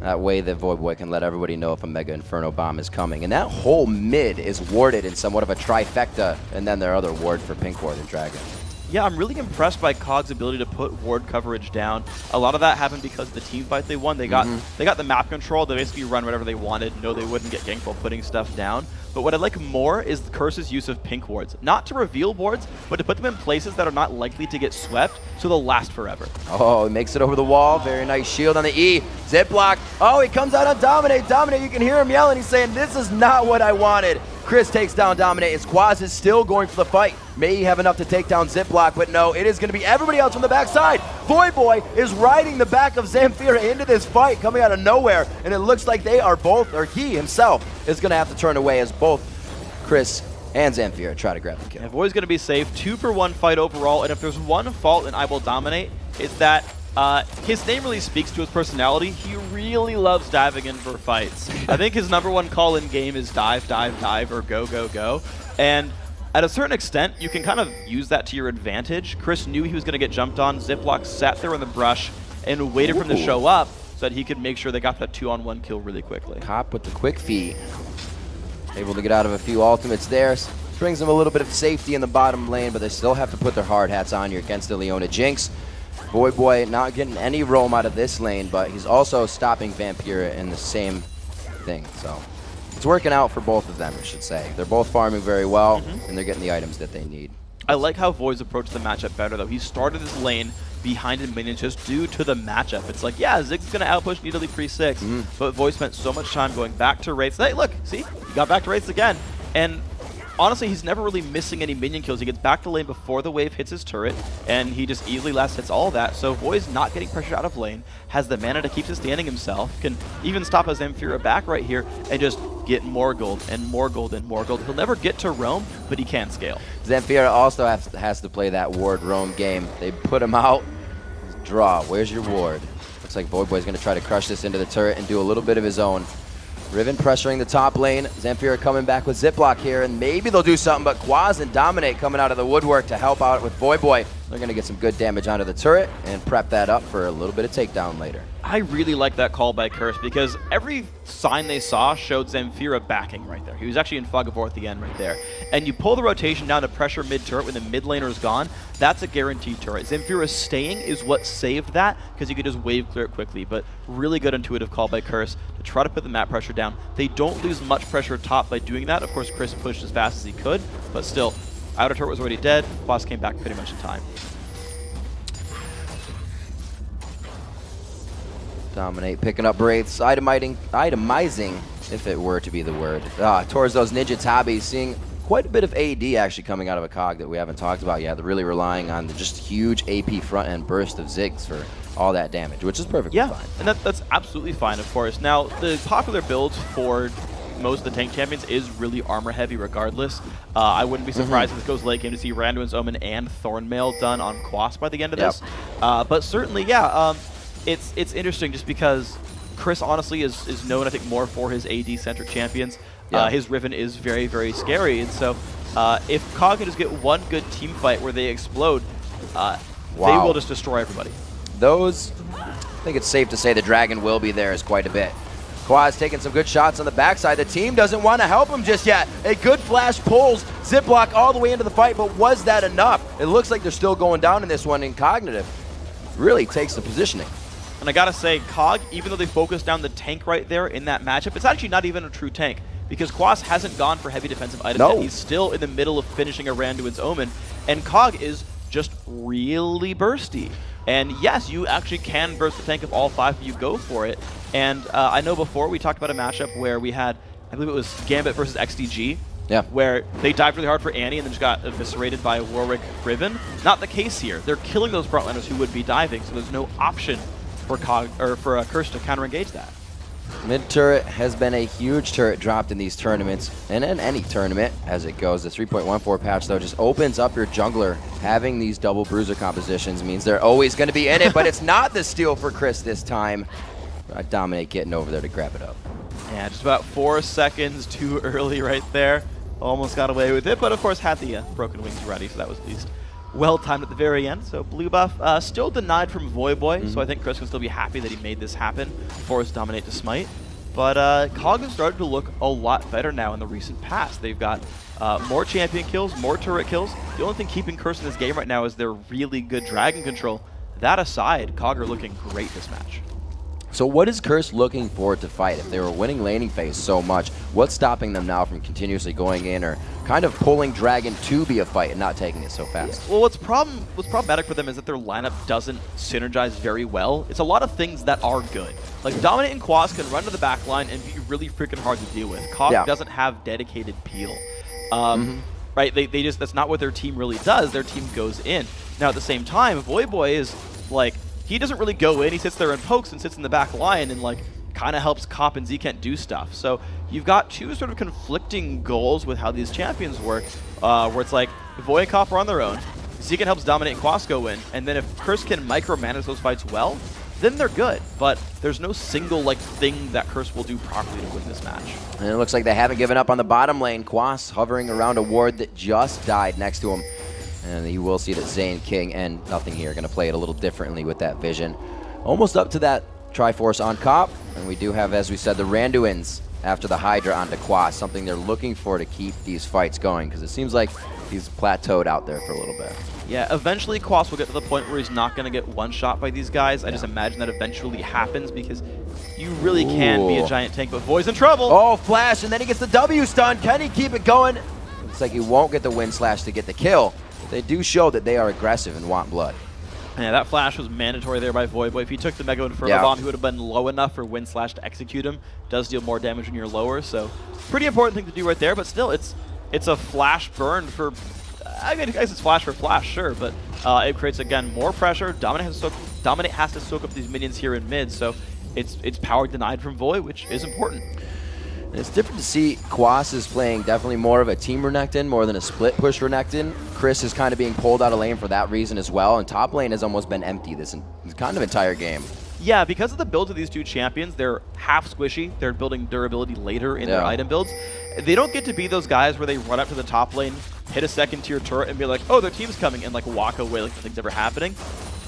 That way that Voyboy can let everybody know if a Mega Inferno Bomb is coming. And that whole mid is warded in somewhat of a trifecta, and then their other ward for Pink Ward and Dragon. Yeah, I'm really impressed by Cog's ability to put ward coverage down. A lot of that happened because of the team fight they won. They got mm -hmm. they got the map control. They basically run whatever they wanted. No, they wouldn't get ganked while putting stuff down. But what I like more is the Curse's use of pink wards. Not to reveal wards, but to put them in places that are not likely to get swept, so they'll last forever. Oh, he makes it over the wall. Very nice shield on the E. Ziploc. Oh, he comes out on Dominate. Dominate, you can hear him yelling. He's saying, this is not what I wanted. Cris takes down Dominate, and Quas is still going for the fight. May he have enough to take down Ziploc, but no, it is going to be everybody else from the backside. Voyboy is riding the back of Zamphira into this fight, coming out of nowhere, and it looks like they are both, or he himself, is going to have to turn away as both Cris and Zamphira try to grab the kill. And Voy's going to be safe, two for one fight overall, and if there's one fault in I Will Dominate, it's that uh, his name really speaks to his personality. He really loves diving in for fights. I think his number one call in game is dive, dive, dive, or go, go, go. And at a certain extent, you can kind of use that to your advantage. Cris knew he was going to get jumped on. Ziploc sat there in the brush and waited Ooh. for him to show up so that he could make sure they got that two-on-one kill really quickly. Cop with the quick feed. Able to get out of a few ultimates there. Brings them a little bit of safety in the bottom lane, but they still have to put their hard hats on here against the Leona Jinx. Voyboy not getting any roam out of this lane, but he's also stopping Zamphira in the same thing. So it's working out for both of them, I should say. They're both farming very well, mm -hmm. and they're getting the items that they need. I like how Voy's approached the matchup better, though. He started his lane behind in minions just due to the matchup. It's like, yeah, Ziggs going to outpush Nidalee pre-6, mm -hmm. but Voy spent so much time going back to Wraiths. Hey, look, see? He got back to Wraiths again. And honestly, he's never really missing any minion kills. He gets back to lane before the wave hits his turret, and he just easily last hits all that. So Voy's not getting pressured out of lane, has the mana to keep sustaining himself, can even stop a Zamphira back right here, and just get more gold and more gold and more gold. He'll never get to roam, but he can scale. Zamphira also has, has to play that ward roam game. They put him out. Draw. Where's your ward? Looks like Voyboy's going to try to crush this into the turret and do a little bit of his own. Riven pressuring the top lane. Zamphira coming back with Ziploc here, and maybe they'll do something, but Quas and Dominate coming out of the woodwork to help out with Voyboy. They're going to get some good damage onto the turret and prep that up for a little bit of takedown later. I really like that call by Curse because every sign they saw showed Zamphira backing right there. He was actually in Fog of War at the end right there. And you pull the rotation down to pressure mid-turret when the mid laner is gone, that's a guaranteed turret. Zamphira staying is what saved that because you could just wave clear it quickly. But really good intuitive call by Curse to try to put the map pressure down. They don't lose much pressure top by doing that. Of course, Cris pushed as fast as he could, but still, Outer turret was already dead. Boss came back pretty much in time. Dominate, picking up Wraiths, itemizing, itemizing, if it were to be the word, uh, towards those Ninja Tabis, seeing quite a bit of AD actually coming out of a cog that we haven't talked about yet. They're really relying on the just huge AP front end burst of Ziggs for all that damage, which is perfectly yeah, fine. and that, that's absolutely fine, of course. Now, the popular builds for most of the tank champions is really armor heavy regardless. Uh, I wouldn't be surprised mm -hmm. if this goes late game to see Randuin's Omen and Thornmail done on Quas by the end of yep. this. Uh, but certainly, yeah, um, it's it's interesting just because Cris honestly is, is known, I think, more for his AD-centric champions. Uh, his Riven is very, very scary, and so uh, if Cog can just get one good team fight where they explode, uh, wow. they will just destroy everybody. Those, I think it's safe to say the Dragon will be there is quite a bit. Quas taking some good shots on the backside. The team doesn't want to help him just yet. A good flash pulls Ziploc all the way into the fight, but was that enough? It looks like they're still going down in this one, and Cognitive really takes the positioning. And I gotta say, Cog, even though they focused down the tank right there in that matchup, it's actually not even a true tank because Quas hasn't gone for heavy defensive items no. yet. He's still in the middle of finishing a Randuin's Omen, and Cog is just really bursty. And yes, you actually can burst the tank if all five of you go for it. And uh, I know before we talked about a matchup where we had, I believe it was Gambit versus XDG, yeah. where they dived really hard for Annie and then just got eviscerated by Warwick Riven. Not the case here. They're killing those frontliners who would be diving, so there's no option for Cog or for a Curse to counter engage that. Mid turret has been a huge turret dropped in these tournaments, and in any tournament as it goes. The 3.14 patch, though, just opens up your jungler. Having these double bruiser compositions means they're always going to be in it, but it's not the steal for Cris this time. I dominate getting over there to grab it up. Yeah, just about four seconds too early right there. Almost got away with it, but of course had the uh, broken wings ready, so that was at least well timed at the very end. So blue buff uh, still denied from Voyboy, mm -hmm. so I mm-hmm. think Cris can still be happy that he made this happen for his dominate to smite. But uh, Cog has started to look a lot better now in the recent past. They've got uh, more champion kills, more turret kills. The only thing keeping Curse in this game right now is their really good dragon control. That aside, Cog are looking great this match. So what is Curse looking forward to fight? If they were winning laning phase so much, what's stopping them now from continuously going in or kind of pulling Dragon to be a fight and not taking it so fast? Well, what's problem what's problematic for them is that their lineup doesn't synergize very well. It's a lot of things that are good. Like Dominant and Quas can run to the back line and be really freaking hard to deal with. Cog yeah. doesn't have dedicated peel. Um, mm -hmm. Right? They, they just that's not what their team really does. Their team goes in. Now at the same time, Voyboy is like he doesn't really go in. He sits there and pokes and sits in the back line and like kind of helps Cop and Zekent do stuff. So you've got two sort of conflicting goals with how these champions work, uh, where it's like Voy and Cop are on their own. Zekent helps dominate Quasco win, and then if Curse can micromanage those fights well, then they're good. But there's no single like thing that Curse will do properly to win this match. And it looks like they haven't given up on the bottom lane. Quas hovering around a ward that just died next to him. And you will see that Zaineking and Nothing here are going to play it a little differently with that vision. Almost up to that Triforce on Cop. And we do have, as we said, the Randuins after the Hydra on Quas, something they're looking for to keep these fights going. Because it seems like he's plateaued out there for a little bit. Yeah, eventually Quas will get to the point where he's not going to get one shot by these guys. Yeah. I just imagine that eventually happens because you really Ooh. can be a giant tank, but Voy's in trouble. Oh, flash, and then he gets the W stun. Can he keep it going? Looks like he won't get the wind slash to get the kill. They do show that they are aggressive and want blood. Yeah, that flash was mandatory there by Voy. But if he took the Mega Inferno yeah. Bomb, he would have been low enough for Wind Slash to execute him. Does deal more damage when you're lower, so pretty important thing to do right there. But still, it's it's a flash burn for I guess it's flash for flash, sure, but uh, it creates again more pressure. Dominate has to soak, Dominate has to soak up these minions here in mid, so it's it's power denied from Voy, which is important. And it's different to see Quas is playing definitely more of a team Renekton more than a split push Renekton. Cris is kind of being pulled out of lane for that reason as well, and top lane has almost been empty this kind of entire game. Yeah, because of the builds of these two champions, they're half squishy. They're building durability later in yeah. their item builds. They don't get to be those guys where they run up to the top lane, hit a second tier turret, and be like, oh, their team's coming, and like walk away like nothing's ever happening.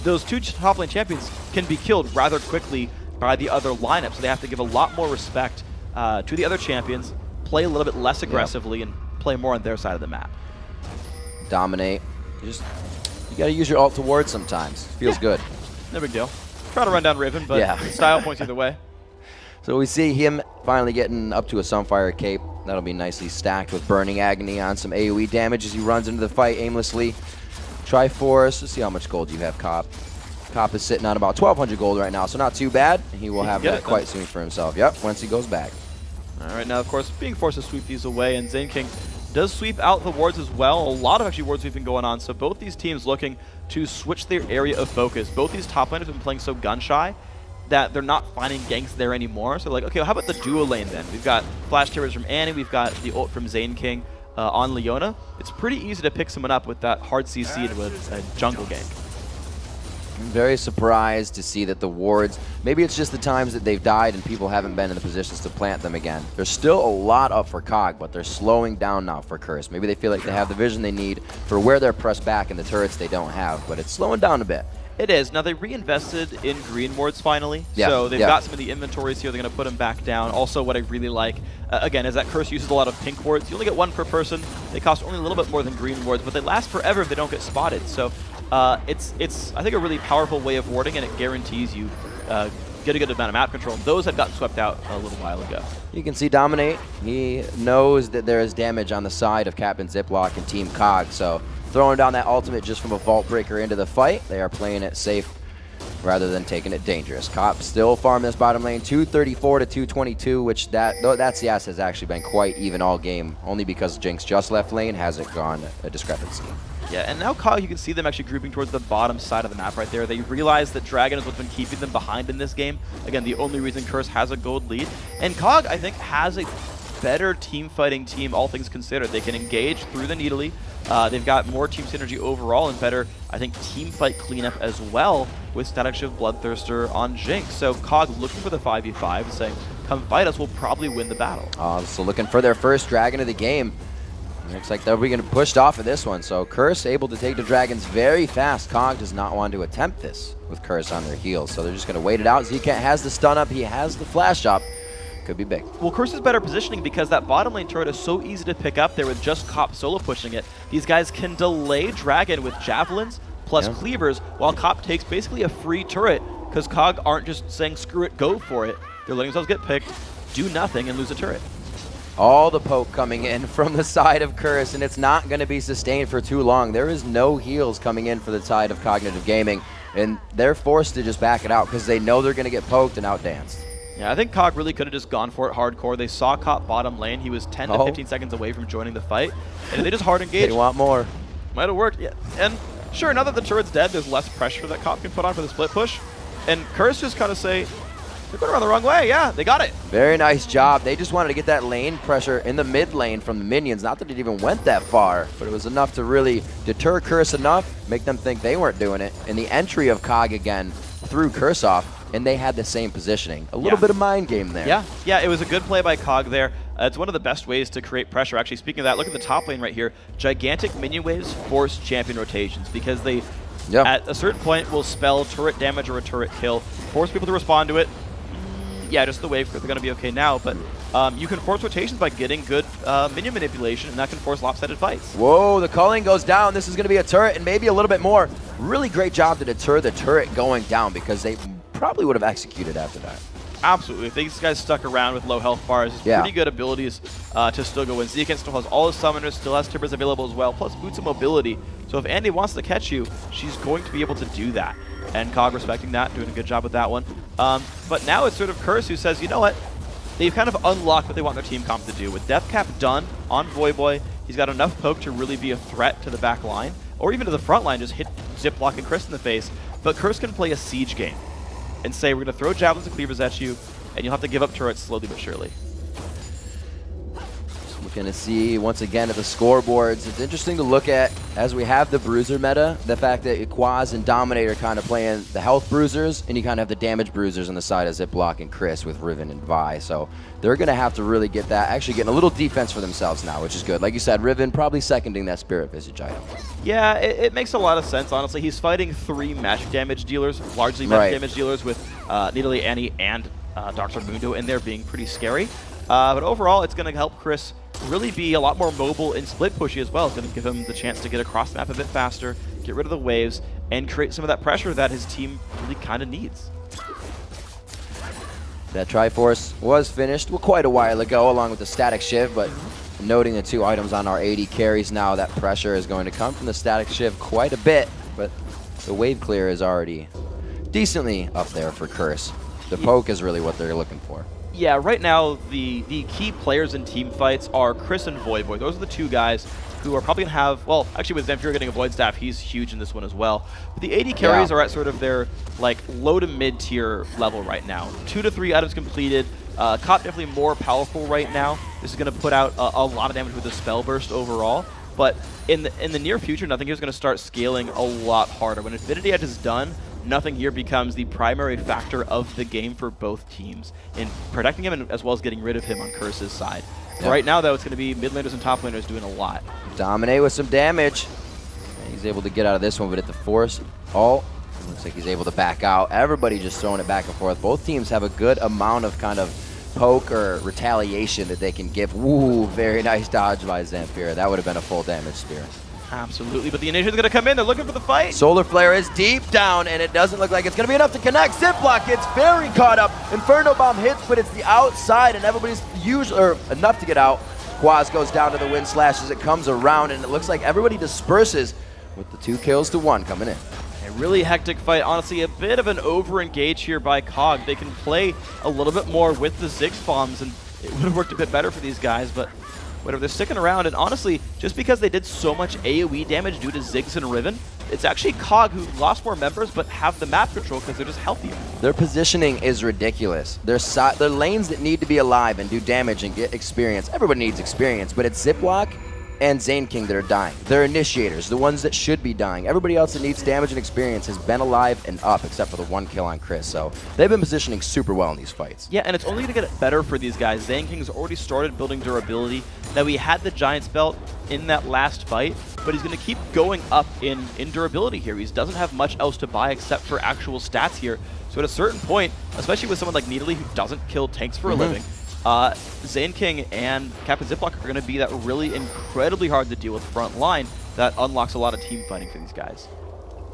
Those two top lane champions can be killed rather quickly by the other lineup, so they have to give a lot more respect uh, to the other champions, play a little bit less aggressively, yep. and play more on their side of the map. Dominate. You just you got to use your ult to ward sometimes. Feels yeah. good. No big deal. Try to run down Riven, but yeah. style points either way. So we see him finally getting up to a Sunfire Cape. That'll be nicely stacked with Burning Agony on some AoE damage as he runs into the fight aimlessly. Triforce, let's see how much gold you have, Cop. Cop is sitting on about 1,200 gold right now, so not too bad. He will have that quite soon for himself. Yep, once he goes back. All right, now, of course, being forced to sweep these away, and Zaineking does sweep out the wards as well. A lot of actually wards sweeping going on, so both these teams looking to switch their area of focus. Both these top laners have been playing so gun-shy that they're not finding ganks there anymore. So like, okay, well, how about the dual lane then? We've got flash Tibbers from Annie, we've got the ult from Zaineking uh, on Leona. It's pretty easy to pick someone up with that hard CC into a, a jungle gank. I'm very surprised to see that the wards, maybe it's just the times that they've died and people haven't been in the positions to plant them again. There's still a lot up for COG, but they're slowing down now for Curse. Maybe they feel like they have the vision they need for where they're pressed back in the turrets they don't have, but it's slowing down a bit. It is. Now, they reinvested in green wards finally. Yeah. So they've yeah. got some of the inventories here. They're going to put them back down. Also, what I really like, uh, again, is that Curse uses a lot of pink wards. You only get one per person. They cost only a little bit more than green wards, but they last forever if they don't get spotted. So uh, it's, it's, I think, a really powerful way of warding, and it guarantees you uh, get a good amount of map control. Those had gotten swept out a little while ago. You can see Dominate. He knows that there is damage on the side of Captain Ziploc and Team Cog, so throwing down that ultimate just from a Vault Breaker into the fight. They are playing it safe rather than taking it dangerous. Cop still farming this bottom lane, 234 to 222, which that that CS has actually been quite even all game, only because Jinx just left lane hasn't gone a discrepancy. Yeah, and now COG, you can see them actually grouping towards the bottom side of the map right there. They realize that Dragon is what's been keeping them behind in this game. Again, the only reason Curse has a gold lead. And COG, I think, has a better team fighting team, all things considered. They can engage through the Nidalee. Uh, they've got more team synergy overall and better, I think, team fight cleanup as well with Static Shiv Bloodthirster on Jinx. So COG looking for the 5v5 and saying, come fight us, we'll probably win the battle. Uh, so looking for their first Dragon of the game. Looks like they'll be getting pushed off of this one. So Curse able to take the Dragons very fast. Cog does not want to attempt this with Curse on their heels. So they're just going to wait it out. Zekent has the stun up. He has the flash up. Could be big. Well, Curse is better positioning because that bottom lane turret is so easy to pick up there with just Cop solo pushing it. These guys can delay Dragon with Javelins plus yeah. Cleavers while Cop takes basically a free turret because COG aren't just saying screw it, go for it. They're letting themselves get picked, do nothing, and lose a turret. All the poke coming in from the side of Curse, and it's not going to be sustained for too long. There is no heals coming in for the side of Cognitive Gaming, and they're forced to just back it out because they know they're going to get poked and outdanced. Yeah, I think Cog really could have just gone for it hardcore. They saw Cop bottom lane. He was 10 oh. to 15 seconds away from joining the fight, and they just hard engaged. they want more. Might have worked, yeah. And sure, now that the turret's dead, there's less pressure that Cop can put on for the split push. And Curse just kind of say, they're going around the wrong way. Yeah, they got it. Very nice job. They just wanted to get that lane pressure in the mid lane from the minions. Not that it even went that far, but it was enough to really deter Curse enough, make them think they weren't doing it. And the entry of Cog again threw Curse off and they had the same positioning. A little yeah. bit of mind game there. Yeah, yeah, it was a good play by Cog there. Uh, it's one of the best ways to create pressure. Actually, speaking of that, look at the top lane right here. Gigantic minion waves force champion rotations because they, yep. at a certain point, will spell turret damage or a turret kill, force people to respond to it, yeah, just the wave they're going to be okay now. But um, you can force rotations by getting good uh, minion manipulation, and that can force lopsided fights. Whoa, the culling goes down. This is going to be a turret and maybe a little bit more. Really great job to deter the turret going down because they probably would have executed after that. Absolutely. If these guys stuck around with low health bars, yeah. pretty good abilities uh, to still go in. Zekent still has all his summoners, still has Tibbers available as well, plus boots of mobility. So if Annie wants to catch you, she's going to be able to do that. And Cog respecting that, doing a good job with that one. Um, but now it's sort of Curse who says, you know what? They've kind of unlocked what they want their team comp to do. With Death Cap done on Voyboy, he's got enough poke to really be a threat to the back line, or even to the front line, just hit Ziploc and Cris in the face. But Curse can play a siege game and say, we're going to throw javelins and cleavers at you, and you'll have to give up turrets slowly but surely. Going to see, once again, at the scoreboards. It's interesting to look at, as we have the bruiser meta, the fact that Quas and Dominator kind of playing the health bruisers, and you kind of have the damage bruisers on the side of Ziploc and Cris with Riven and Vi. So they're going to have to really get that, actually getting a little defense for themselves now, which is good. Like you said, Riven probably seconding that Spirit Visage item. Yeah, it, it makes a lot of sense, honestly. He's fighting three magic damage dealers, largely magic right. damage dealers with uh, Nidalee, Annie, and uh, Darksword Mundo in there being pretty scary. Uh, but overall, it's going to help Cris really be a lot more mobile and split pushy as well. It's going to give him the chance to get across the map a bit faster, get rid of the waves, and create some of that pressure that his team really kind of needs. That Triforce was finished well, quite a while ago along with the Static Shiv, but noting the two items on our AD carries now, that pressure is going to come from the Static Shiv quite a bit, but the wave clear is already decently up there for Curse. The poke is really what they're looking for. Yeah, right now the the key players in team fights are Cris and Voyboy. Those are the two guys who are probably going to have, well, actually with Zamphira getting a Void Staff, he's huge in this one as well. But the AD carries yeah. are at sort of their like low to mid tier level right now. Two to three items completed. Uh, Cop definitely more powerful right now. This is going to put out a, a, lot of damage with the Spell Burst overall. But in the, in the near future, nothing is going to start scaling a lot harder. When Infinity Edge is done, nothinghere becomes the primary factor of the game for both teams in protecting him and as well as getting rid of him on Curse's side. Yep. Right now, though, it's going to be mid laners and top laners doing a lot. Dominate with some damage. He's able to get out of this one, but at the force, all looks like he's able to back out. Everybody just throwing it back and forth. Both teams have a good amount of kind of poke or retaliation that they can give. Ooh, very nice dodge by Zamphira. That would have been a full damage spear. Absolutely, but the Initiate's going to come in. They're looking for the fight. Solar Flare is deep down, and it doesn't look like it's going to be enough to connect. Ziploc gets very caught up. Inferno Bomb hits, but it's the outside, and everybody's usually or enough to get out. Quas goes down to the wind slash as it comes around, and it looks like everybody disperses with the two kills to one coming in. A really hectic fight. Honestly, a bit of an over-engage here by Cog. They can play a little bit more with the Ziggs bombs, and it would have worked a bit better for these guys, but whatever. They're sticking around, and honestly, just because they did so much AoE damage due to Ziggs and Riven, it's actually COG who lost more members but have the map control because they're just healthier. Their positioning is ridiculous. They're, si they're lanes that need to be alive and do damage and get experience. Everybody needs experience, but it's Ziploc and Zaineking that are dying. They're initiators, the ones that should be dying. Everybody else that needs damage and experience has been alive and up, except for the one kill on Cris. So they've been positioning super well in these fights. Yeah, and it's only going to get better for these guys. Zaineking's already started building durability. Now, we had the Giants belt in that last fight, but he's going to keep going up in, in durability here. He doesn't have much else to buy except for actual stats here. So at a certain point, especially with someone like Nidalee who doesn't kill tanks for mm -hmm. a living, uh, Zaineking and Captain Ziploc are going to be that really incredibly hard to deal with front line that unlocks a lot of team fighting for these guys.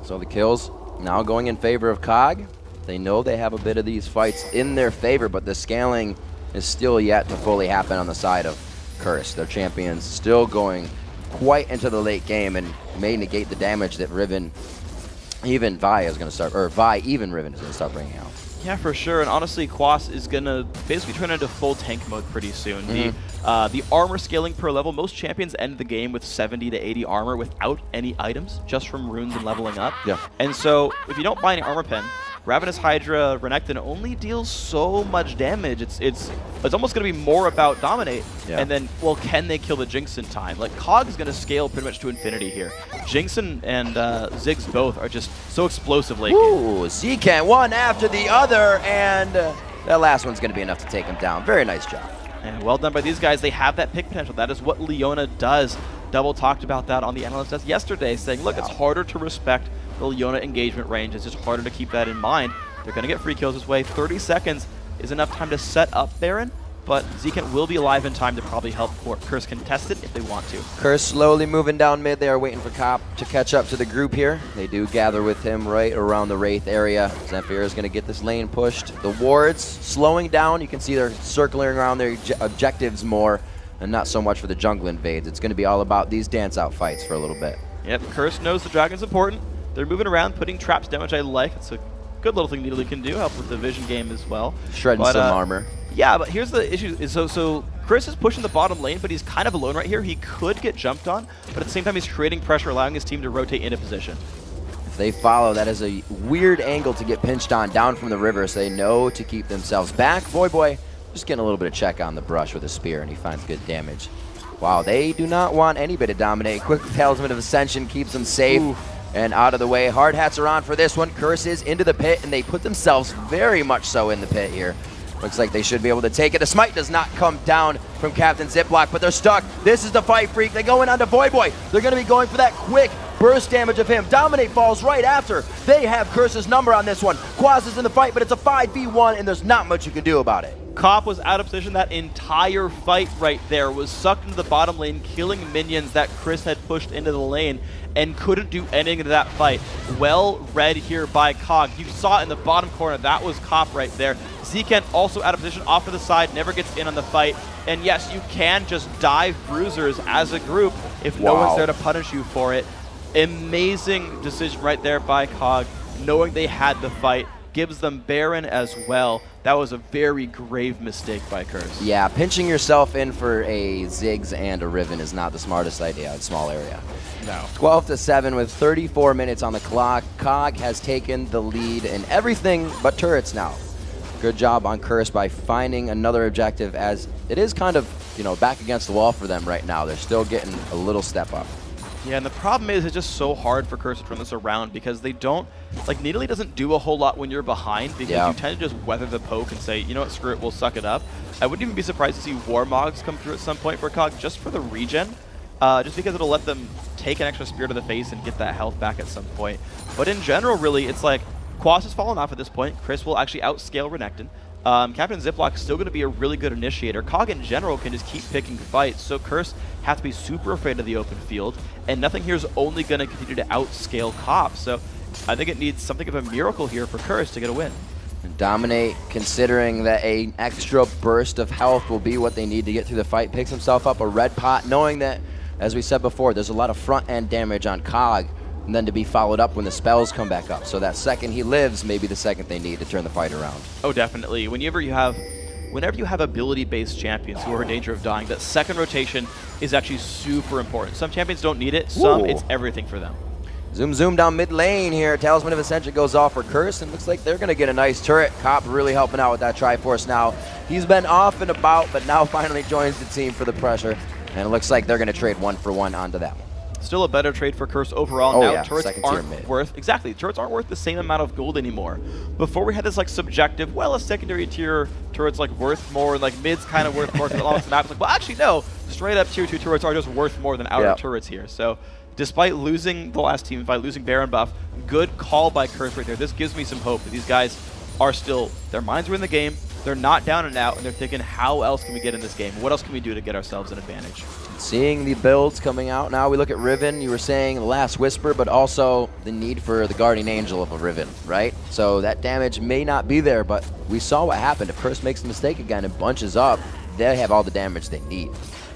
So the kills now going in favor of COG. They know they have a bit of these fights in their favor, but the scaling is still yet to fully happen on the side of Curse. Their champions still going quite into the late game and may negate the damage that Riven, even Vi is going to start, or Vi, even Riven is going to start bringing out. Yeah, for sure. And honestly, Quas is going to basically turn into full tank mode pretty soon. Mm -hmm. The mm-hmm. uh, the armor scaling per level, most champions end the game with 70 to 80 armor without any items, just from runes and leveling up. Yeah. And so if you don't buy any armor pen, Ravenous Hydra Renekton only deals so much damage. It's it's it's almost going to be more about dominate. Yeah. And then, well, can they kill the Jinx in time? Like, Cog's going to scale pretty much to infinity here. Jinx and, and uh, Ziggs both are just so explosive late Ooh, Zekent one after the other, and uh, that last one's going to be enough to take him down. Very nice job. And well done by these guys. They have that pick potential. That is what Leona does. Double talked about that on the analyst desk yesterday, saying, look, it's harder to respect the Leona engagement range. It's just harder to keep that in mind. They're going to get free kills this way. 30 seconds is enough time to set up Baron, but Zekent will be alive in time to probably help Curse contest it if they want to. Curse slowly moving down mid. They are waiting for Cop to catch up to the group here. They do gather with him right around the Wraith area. Zamphira is going to get this lane pushed. The wards slowing down. You can see they're circling around their objectives more and not so much for the jungle invades. It's going to be all about these dance out fights for a little bit. Yep, Curse knows the dragon's important. They're moving around, putting traps down, which I like. It's a good little thing Nidalee can do, help with the vision game as well. Shredding but, some uh, armor. Yeah, but here's the issue. Is so so Cris is pushing the bottom lane, but he's kind of alone right here. He could get jumped on, but at the same time he's creating pressure, allowing his team to rotate into position. If they follow, that is a weird angle to get pinched on down from the river, so they know to keep themselves back. Voyboy, just getting a little bit of check on the brush with a spear, and he finds good damage. Wow, they do not want anybody to dominate. Quick Talisman of Ascension keeps them safe. And out of the way. Hard hats are on for this one. Curses into the pit, and they put themselves very much so in the pit here. Looks like they should be able to take it. The smite does not come down from Captain Ziploc, but they're stuck. This is the fight freak. They go in onto Voy. They're going to be going for that quick burst damage of him. Dominate falls right after. They have Curse's number on this one. Quas is in the fight, but it's a 5v1, and there's not much you can do about it. Cop was out of position that entire fight right there, was sucked into the bottom lane, killing minions that Cris had pushed into the lane, and couldn't do anything to that fight. Well read here by Cog. You saw it in the bottom corner. That was Cop right there. Zekent also out of position off to the side, never gets in on the fight. And yes, you can just dive bruisers as a group if wow. no one's there to punish you for it. Amazing decision right there by Cog, knowing they had the fight gives them Baron as well. That was a very grave mistake by Curse. Yeah, pinching yourself in for a Ziggs and a Riven is not the smartest idea in small area. No. 12 to 7 with 34 minutes on the clock. Cog has taken the lead in everything but turrets now. Good job on Curse by finding another objective as it is kind of, you know, back against the wall for them right now. They're still getting a little step up. Yeah, and the problem is it's just so hard for Curse to turn this around because they don't, like Nidalee doesn't do a whole lot when you're behind because yeah. you tend to just weather the poke and say, you know what, screw it, we'll suck it up. I wouldn't even be surprised to see Warmogs come through at some point for Cog just for the regen, uh, just because it'll let them take an extra spear to the face and get that health back at some point. But in general, really, it's like Quas has fallen off at this point. Cris will actually outscale Renekton. Um, Captain Ziploc is still going to be a really good initiator. Cog in general can just keep picking fights, so Curse has to be super afraid of the open field, and nothinghere is only going to continue to outscale Cop. So I think it needs something of a miracle here for Curse to get a win. And Dominate, considering that a extra burst of health will be what they need to get through the fight, picks himself up a red pot, knowing that, as we said before, there's a lot of front-end damage on Cog, and then to be followed up when the spells come back up. So that second he lives may be the second they need to turn the fight around. Oh, definitely. Whenever you have whenever you have ability-based champions who are in danger of dying, that second rotation is actually super important. Some champions don't need it, some Ooh. it's everything for them. Zoom, zoom down mid lane here. Talisman of Ascension goes off for Curse, and looks like they're going to get a nice turret. Cop really helping out with that Triforce now. He's been off and about, but now finally joins the team for the pressure. And it looks like they're going to trade one for one onto that one. Still a better trade for Curse overall. Oh, now yeah. turrets Second aren't worth exactly. Turrets aren't worth the same amount of gold anymore. Before we had this like subjective, well, a secondary tier turret's like worth more, and like mid's kind of worth more along the map. It's like, well, actually no, straight up tier two turrets are just worth more than outer yep. turrets here. So despite losing the last team, by losing Baron buff, good call by Curse right there. This gives me some hope that these guys are still, their minds are in the game, they're not down and out, and they're thinking, how else can we get in this game? What else can we do to get ourselves an advantage? Seeing the builds coming out now, we look at Riven. You were saying the last Whisper, but also the need for the Guardian Angel of a Riven, right? So that damage may not be there, but we saw what happened. If Curse makes a mistake again and bunches up, they have all the damage they need.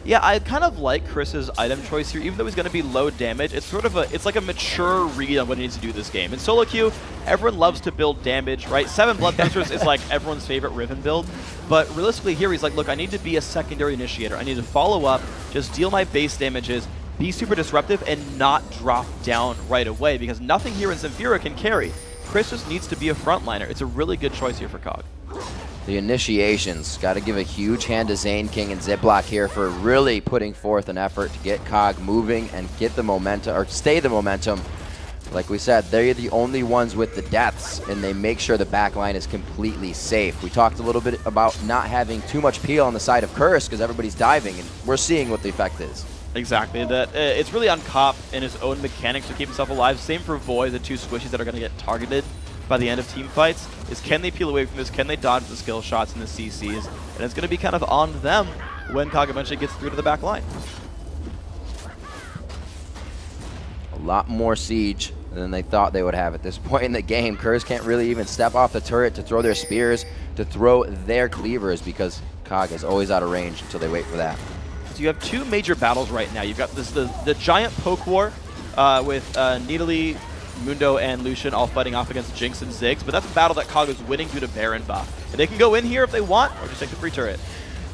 Yeah, I kind of like Cris's item choice here, even though he's going to be low damage. It's sort of a, it's like a mature read on what he needs to do this game. In solo queue, everyone loves to build damage, right? Seven Bloodthirsters is like everyone's favorite Riven build. But realistically here, he's like, look, I need to be a secondary initiator. I need to follow up, just deal my base damages, be super disruptive, and not drop down right away, because nothinghere in Zamphira can carry. Chris just needs to be a frontliner. It's a really good choice here for Cog. The initiations. Got to give a huge hand to Zaineking and Ziploc here for really putting forth an effort to get COG moving and get the momentum, or stay the momentum. Like we said, they're the only ones with the deaths, and they make sure the back line is completely safe. We talked a little bit about not having too much peel on the side of Curse because everybody's diving, and we're seeing what the effect is. Exactly. That uh, It's really on Cop and his own mechanics to keep himself alive. Same for Voy, the two squishies that are going to get targeted by the end of team fights is can they peel away from this? Can they dodge the skill shots and the CCs? And it's going to be kind of on them when Cog eventually gets through to the back line. A lot more siege than they thought they would have at this point in the game. Curse can't really even step off the turret to throw their spears, to throw their cleavers because Cog is always out of range until they wait for that. So you have two major battles right now. You've got this the, the giant poke war uh, with uh, Nidalee, Mundo, and Lucian all fighting off against Jinx and Ziggs, but that's a battle that is winning due to Baron buff. And they can go in here if they want, or just take the free turret.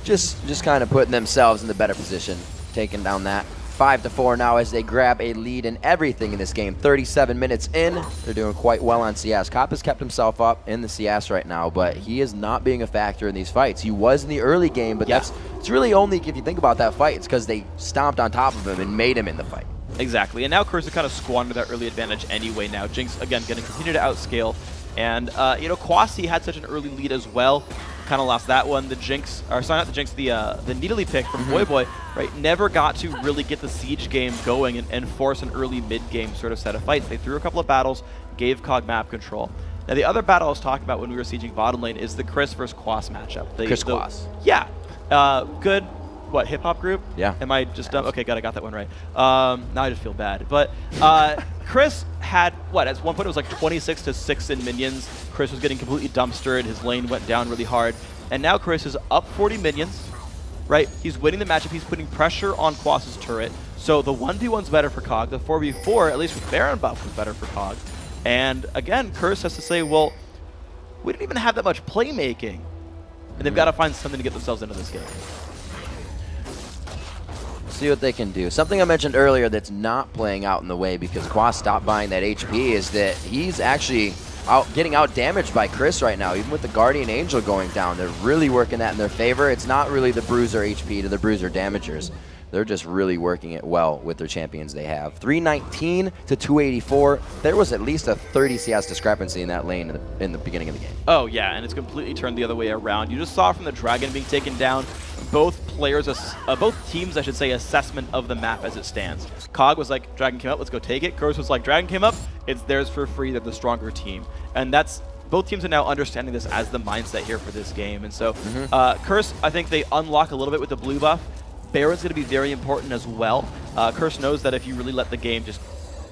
Just, just kind of putting themselves in the better position, taking down that 5 to 4 now as they grab a lead in everything in this game. 37 minutes in, they're doing quite well on CS. Cop has kept himself up in the CS right now, but he is not being a factor in these fights. He was in the early game, but yeah. that's it's really only if you think about that fight, it's because they stomped on top of him and made him in the fight. Exactly, and now Curse has kind of squandered that early advantage anyway now. Jinx, again, going to continue to outscale. And, uh, you know, Kwasi had such an early lead as well kind of lost that one. The Jinx, or sorry, not the Jinx, the uh, the Nidalee pick from mm -hmm. Voyboy, right, never got to really get the Siege game going and, and force an early mid-game sort of set of fights. They threw a couple of battles, gave Cog map control. Now, the other battle I was talking about when we were sieging bottom lane is the Cris versus Quas matchup. The, Cris the, Quas. Yeah. Uh, good what hip hop group? Yeah. Am I just dumb? Okay, good. I got that one right. Um, now I just feel bad. But uh, Cris had what? At one point it was like 26 to six in minions. Cris was getting completely dumpstered. His lane went down really hard, and now Cris is up 40 minions. Right? He's winning the matchup. He's putting pressure on Quas's turret. So the 1v1's better for Cog. The 4v4, at least with Baron buff, was better for Cog. And again, Curse has to say, well, we didn't even have that much playmaking. And they've got to find something to get themselves into this game see what they can do. Something I mentioned earlier that's not playing out in the way because Quas stopped buying that HP is that he's actually out getting out damaged by Cris right now. Even with the Guardian Angel going down, they're really working that in their favor. It's not really the Bruiser HP to the Bruiser damagers. They're just really working it well with their champions they have. 319 to 284. There was at least a 30 CS discrepancy in that lane in the, in the beginning of the game. Oh, yeah, and it's completely turned the other way around. You just saw from the Dragon being taken down, both players, uh, both teams, I should say, assessment of the map as it stands. Cog was like, Dragon came up, let's go take it. Curse was like, Dragon came up, it's theirs for free, they're the stronger team. And that's both teams are now understanding this as the mindset here for this game. And so, mm -hmm. uh, Curse, I think they unlock a little bit with the blue buff. Baron's going to be very important as well. Uh, Curse knows that if you really let the game just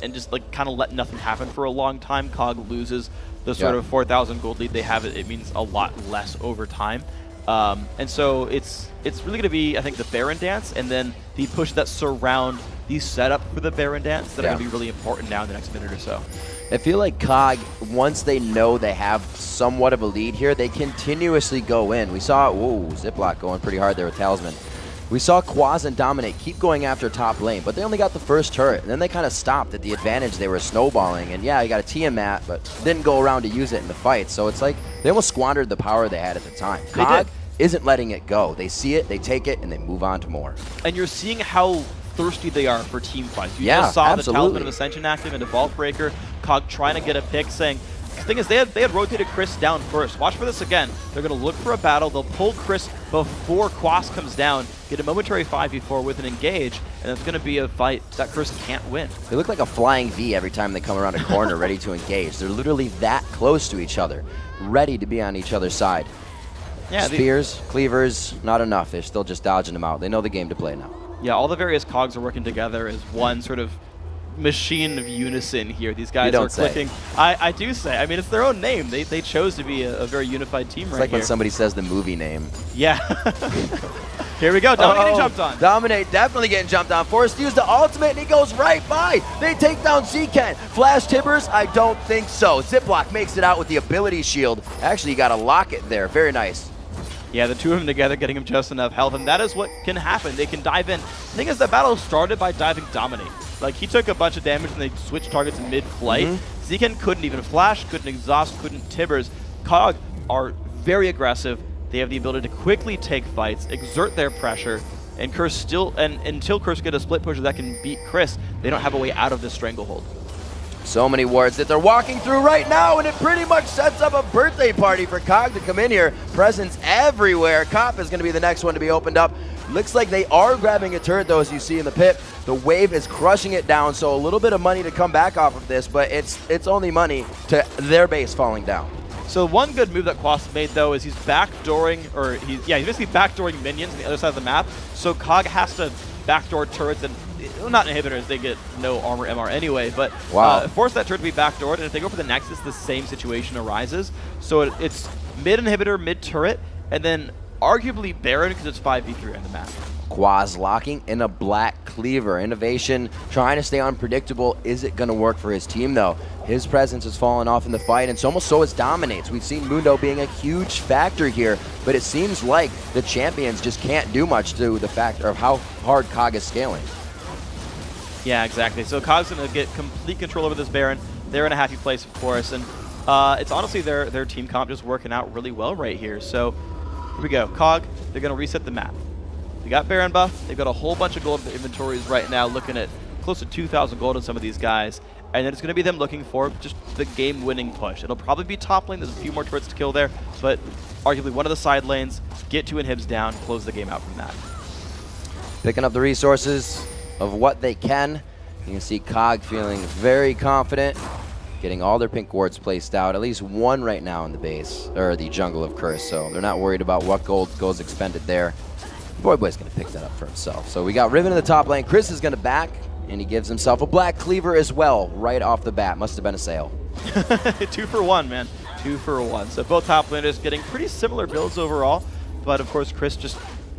and just like kind of let nothing happen for a long time, Cog loses the sort of 4,000 gold lead they have. It, it means a lot less over time. Um, and so it's it's really going to be, I think, the Baron dance and then the push that surround the setup for the Baron dance that yeah. are going to be really important now in the next minute or so. I feel like COG, once they know they have somewhat of a lead here, they continuously go in. We saw, whoa, Ziploc going pretty hard there with Talisman. We saw Quas and Dominate keep going after top lane, but they only got the first turret, and then they kind of stopped at the advantage they were snowballing. And yeah, you got a Tiamat, but didn't go around to use it in the fight. So it's like they almost squandered the power they had at the time. They Cog did. Isn't letting it go. They see it, they take it, and they move on to more. And you're seeing how thirsty they are for team fights. You yeah, just saw absolutely. the Talisman of Ascension active into Vault Breaker, Cog trying to get a pick, saying, the thing is, they had, they had rotated Cris down first. Watch for this again. They're going to look for a battle. They'll pull Cris before Quas comes down, get a momentary 5v4 with an engage, and it's going to be a fight that Cris can't win. They look like a flying V every time they come around a corner ready to engage. They're literally that close to each other, ready to be on each other's side. Yeah, Spears, cleavers, not enough. They're still just dodging them out. They know the game to play now. Yeah, all the various cogs are working together as one sort of machine of unison here. These guys are clicking. I, I do say. I mean, it's their own name. They, they chose to be a, a very unified team it's right like here. when somebody says the movie name. Yeah. here we go. Dominate uh -oh. getting jumped on. Dominate definitely getting jumped on. Forrest used the ultimate, and he goes right by. They take down Zekent. Flash Tibbers? I don't think so. Ziploc makes it out with the ability shield. Actually, you got a locket there. Very nice. Yeah, the two of them together getting him just enough health, and that is what can happen. They can dive in. The thing is, the battle started by diving Dominate. Like, he took a bunch of damage and they switched targets mid-flight. Mm -hmm. Couldn't even flash, couldn't exhaust, couldn't Tibbers. Cog are very aggressive. They have the ability to quickly take fights, exert their pressure, and Curse still, and until Curse get a split pusher that can beat Cris, they don't have a way out of this stranglehold. So many wards that they're walking through right now, and it pretty much sets up a birthday party for Cog to come in here. Presents everywhere. Cop is going to be the next one to be opened up. Looks like they are grabbing a turret, though, as you see in the pit. The wave is crushing it down, so a little bit of money to come back off of this, but it's it's only money to their base falling down. So one good move that Quas made, though, is he's backdooring, or he's, yeah, he's basically backdooring minions on the other side of the map. So Cog has to backdoor turrets and not inhibitors, they get no armor MR anyway, but wow. uh, force that turret to be backdoored, and if they go for the Nexus, the same situation arises. So it, it's mid inhibitor, mid turret, and then arguably Baron because it's 5v3 on the map. Quas locking in a black cleaver. Innovation trying to stay unpredictable. Is it going to work for his team, though? His presence has fallen off in the fight, and so almost so has Dominates. We've seen Mundo being a huge factor here, but it seems like the champions just can't do much to the factor of how hard Cog is scaling. Yeah, exactly. So Cog's going to get complete control over this Baron. They're in a happy place, of course, and uh, it's honestly their, their team comp just working out really well right here. So here we go. Cog, they're going to reset the map. They got Baron buff. They've got a whole bunch of gold in the inventories right now, looking at close to 2,000 gold on some of these guys. And then it's going to be them looking for just the game-winning push. It'll probably be top lane. There's a few more turrets to kill there, but arguably one of the side lanes, get two inhibs down, close the game out from that. Picking up the resources of what they can. You can see Cog feeling very confident, getting all their pink wards placed out. At least one right now in the base, or the jungle of Curse, so they're not worried about what gold goes expended there. Voyboy's going to pick that up for himself. So we got Riven in the top lane. Cris is going to back, and he gives himself a Black Cleaver as well right off the bat. Must have been a sale. Two for one, man. Two for one. So both top laners getting pretty similar builds overall, but of course Cris just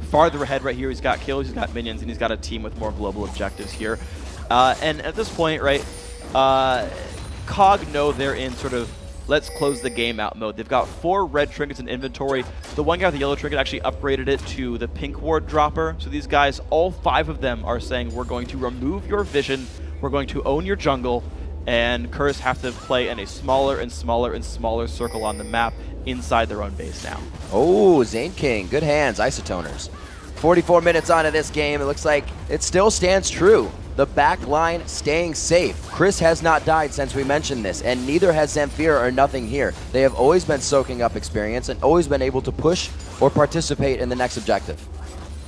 farther ahead right here. He's got kills, he's got minions, and he's got a team with more global objectives here. Uh, and at this point, right, uh, COG know they're in sort of let's close the game out mode. They've got four red trinkets in inventory. The one guy with the yellow trinket actually upgraded it to the pink ward dropper. So these guys, all five of them are saying we're going to remove your vision, we're going to own your jungle, and Curse have to play in a smaller and smaller and smaller circle on the map inside their own base now. Oh, Zaineking, good hands, Isotoners. 44 minutes onto this game, it looks like it still stands true the back line staying safe. Cris has not died since we mentioned this, and neither has Zamphira or nothinghere. They have always been soaking up experience and always been able to push or participate in the next objective.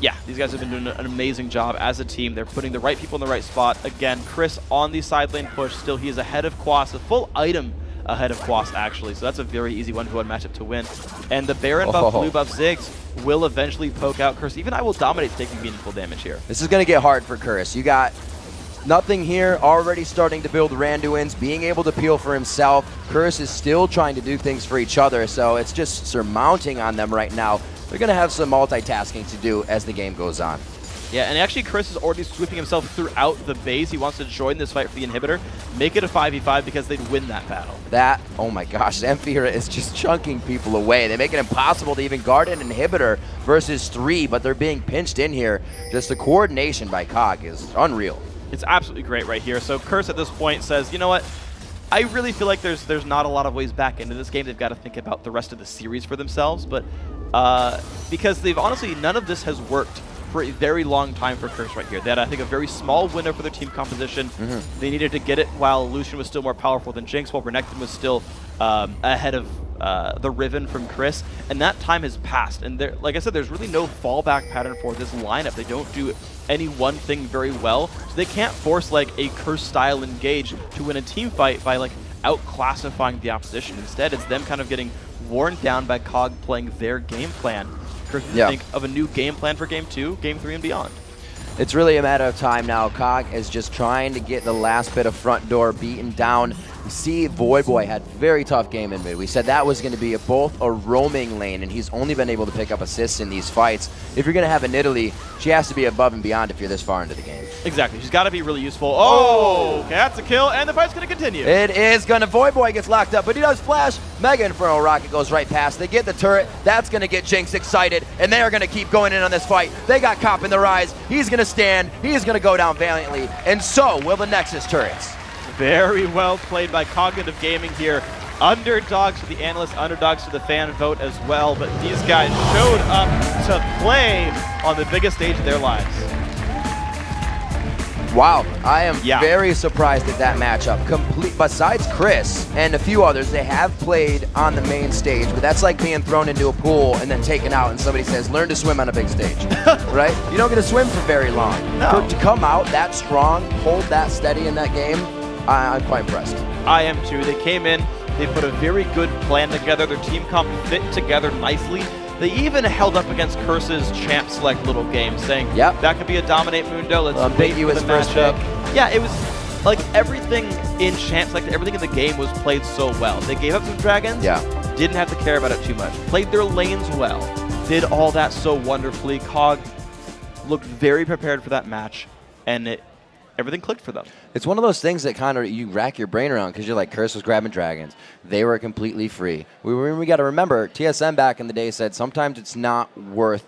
Yeah, these guys have been doing an amazing job as a team. They're putting the right people in the right spot. Again, Cris on the side lane push. Still, he is ahead of Quas, a full item ahead of Quas, actually. So that's a very easy one-to-one matchup to win. And the Baron buff, oh. blue buff Ziggs will eventually poke out Curse. Even IWillDominate taking meaningful damage here. This is going to get hard for Curse. You got nothinghere, already starting to build Randuin's, being able to peel for himself. Curse is still trying to do things for each other, so it's just surmounting on them right now. They're going to have some multitasking to do as the game goes on. Yeah, and actually Cris is already sweeping himself throughout the base. He wants to join this fight for the inhibitor, make it a 5v5 because they'd win that battle. That, oh my gosh, Zamphira is just chunking people away. They make it impossible to even guard an inhibitor versus three, but they're being pinched in here. Just the coordination by Cog is unreal. It's absolutely great right here. So Curse at this point says, you know what? I really feel like there's there's not a lot of ways back into this game. They've got to think about the rest of the series for themselves. But uh, because they've honestly, none of this has worked for a very long time for Curse right here. They had, I think, a very small window for their team composition. Mm -hmm. They needed to get it while Lucian was still more powerful than Jinx, while Renekton was still um, ahead of uh, the Riven from Cris, and that time has passed. And there, like I said, there's really no fallback pattern for this lineup. They don't do any one thing very well, so they can't force like a Curse style engage to win a team fight by like outclassifying the opposition. Instead, it's them kind of getting worn down by COG playing their game plan. Curse yeah. think of a new game plan for game two, game three, and beyond. It's really a matter of time now. COG is just trying to get the last bit of front door beaten down see Voyboy had very tough game in mid. We said that was going to be a, both a roaming lane, and he's only been able to pick up assists in these fights. If you're going to have a Nidalee, she has to be above and beyond if you're this far into the game. Exactly. She's got to be really useful. Oh! oh, okay, that's a kill, and the fight's going to continue. It is going to. Voyboy gets locked up, but he does flash. Mega Inferno Rocket goes right past. They get the turret. That's going to get Jinx excited, and they are going to keep going in on this fight. They got Cop in the rise. He's going to stand. He's going to go down valiantly, and so will the Nexus turrets. Very well played by Cognitive Gaming here. Underdogs for the analysts, underdogs for the fan vote as well, but these guys showed up to play on the biggest stage of their lives. Wow, I am yeah. very surprised at that matchup. Complete. Besides Cris and a few others, they have played on the main stage, but that's like being thrown into a pool and then taken out, and somebody says, "Learn to swim on a big stage." right? You don't get to swim for very long. No. To, to come out that strong, hold that steady in that game, I, I'm quite impressed. I am too. They came in. They put a very good plan together. Their team comp fit together nicely. They even held up against Curse's champ select little game, saying yep. that could be a dominate Mundo. Let's ambiguous first matchup. Yeah, it was like everything in champ select, everything in the game was played so well. They gave up some dragons. Yeah. Didn't have to care about it too much. Played their lanes well. Did all that so wonderfully. Cog looked very prepared for that match, and it everything clicked for them. It's one of those things that kind of you rack your brain around because you're like, Curse was grabbing dragons. They were completely free. We, we got to remember, TSM back in the day said sometimes it's not worth,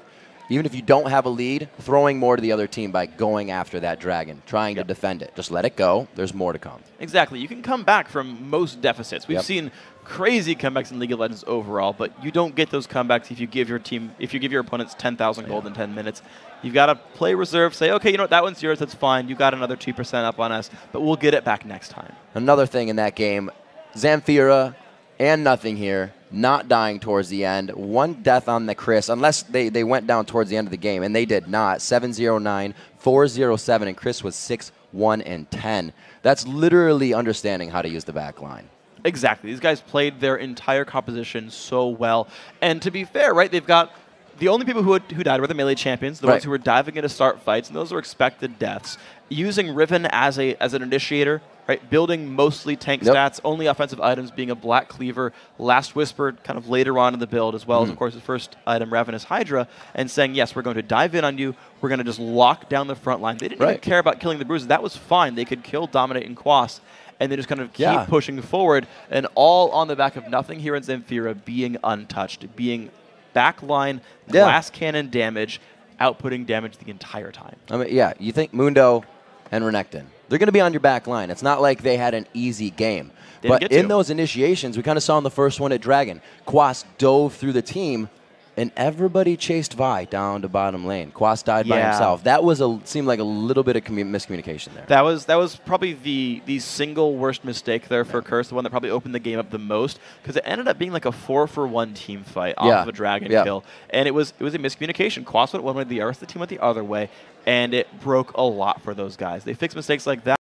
even if you don't have a lead, throwing more to the other team by going after that dragon, trying yep. to defend it. Just let it go. There's more to come. Exactly. You can come back from most deficits. We've yep. seen crazy comebacks in League of Legends overall, but you don't get those comebacks if you give your team, if you give your opponents 10,000 gold yeah. in 10 minutes. You've got to play reserve, say, okay, you know what, that one's yours, that's fine. You got another 2% up on us, but we'll get it back next time. Another thing in that game, Zamphira and nothinghere, not dying towards the end. One death on the Cris, unless they, they went down towards the end of the game, and they did not. 709, 407, and Cris was 6 1 and 10. That's literally understanding how to use the back line. Exactly. These guys played their entire composition so well. And to be fair, right, they've got the only people who, who died were the melee champions, the right. ones who were diving in to start fights, and those were expected deaths. Using Riven as a as an initiator, right, building mostly tank yep. stats, only offensive items being a Black Cleaver, Last Whisper kind of later on in the build, as well mm. as, of course, the first item, Ravenous Hydra, and saying, yes, we're going to dive in on you, we're going to just lock down the front line. They didn't right. even care about killing the bruises. That was fine. They could kill, dominate, and Quas and they just kind of keep yeah. pushing forward, and all on the back of nothinghere in Zamphira being untouched, being backline yeah. glass cannon damage, outputting damage the entire time. I mean, yeah, you think Mundo and Renekton, they're going to be on your back line. It's not like they had an easy game. Didn't but in those initiations, we kind of saw in the first one at Dragon, Quas dove through the team and everybody chased Vi down to bottom lane. Quas died yeah. by himself. That was a seemed like a little bit of miscommunication there. That was that was probably the the single worst mistake there for yeah. Curse, the one that probably opened the game up the most because it ended up being like a four for one team fight off yeah. of a dragon kill, and it was it was a miscommunication. Quas went one way, the Earth, the team went the other way, and it broke a lot for those guys. They fixed mistakes like that.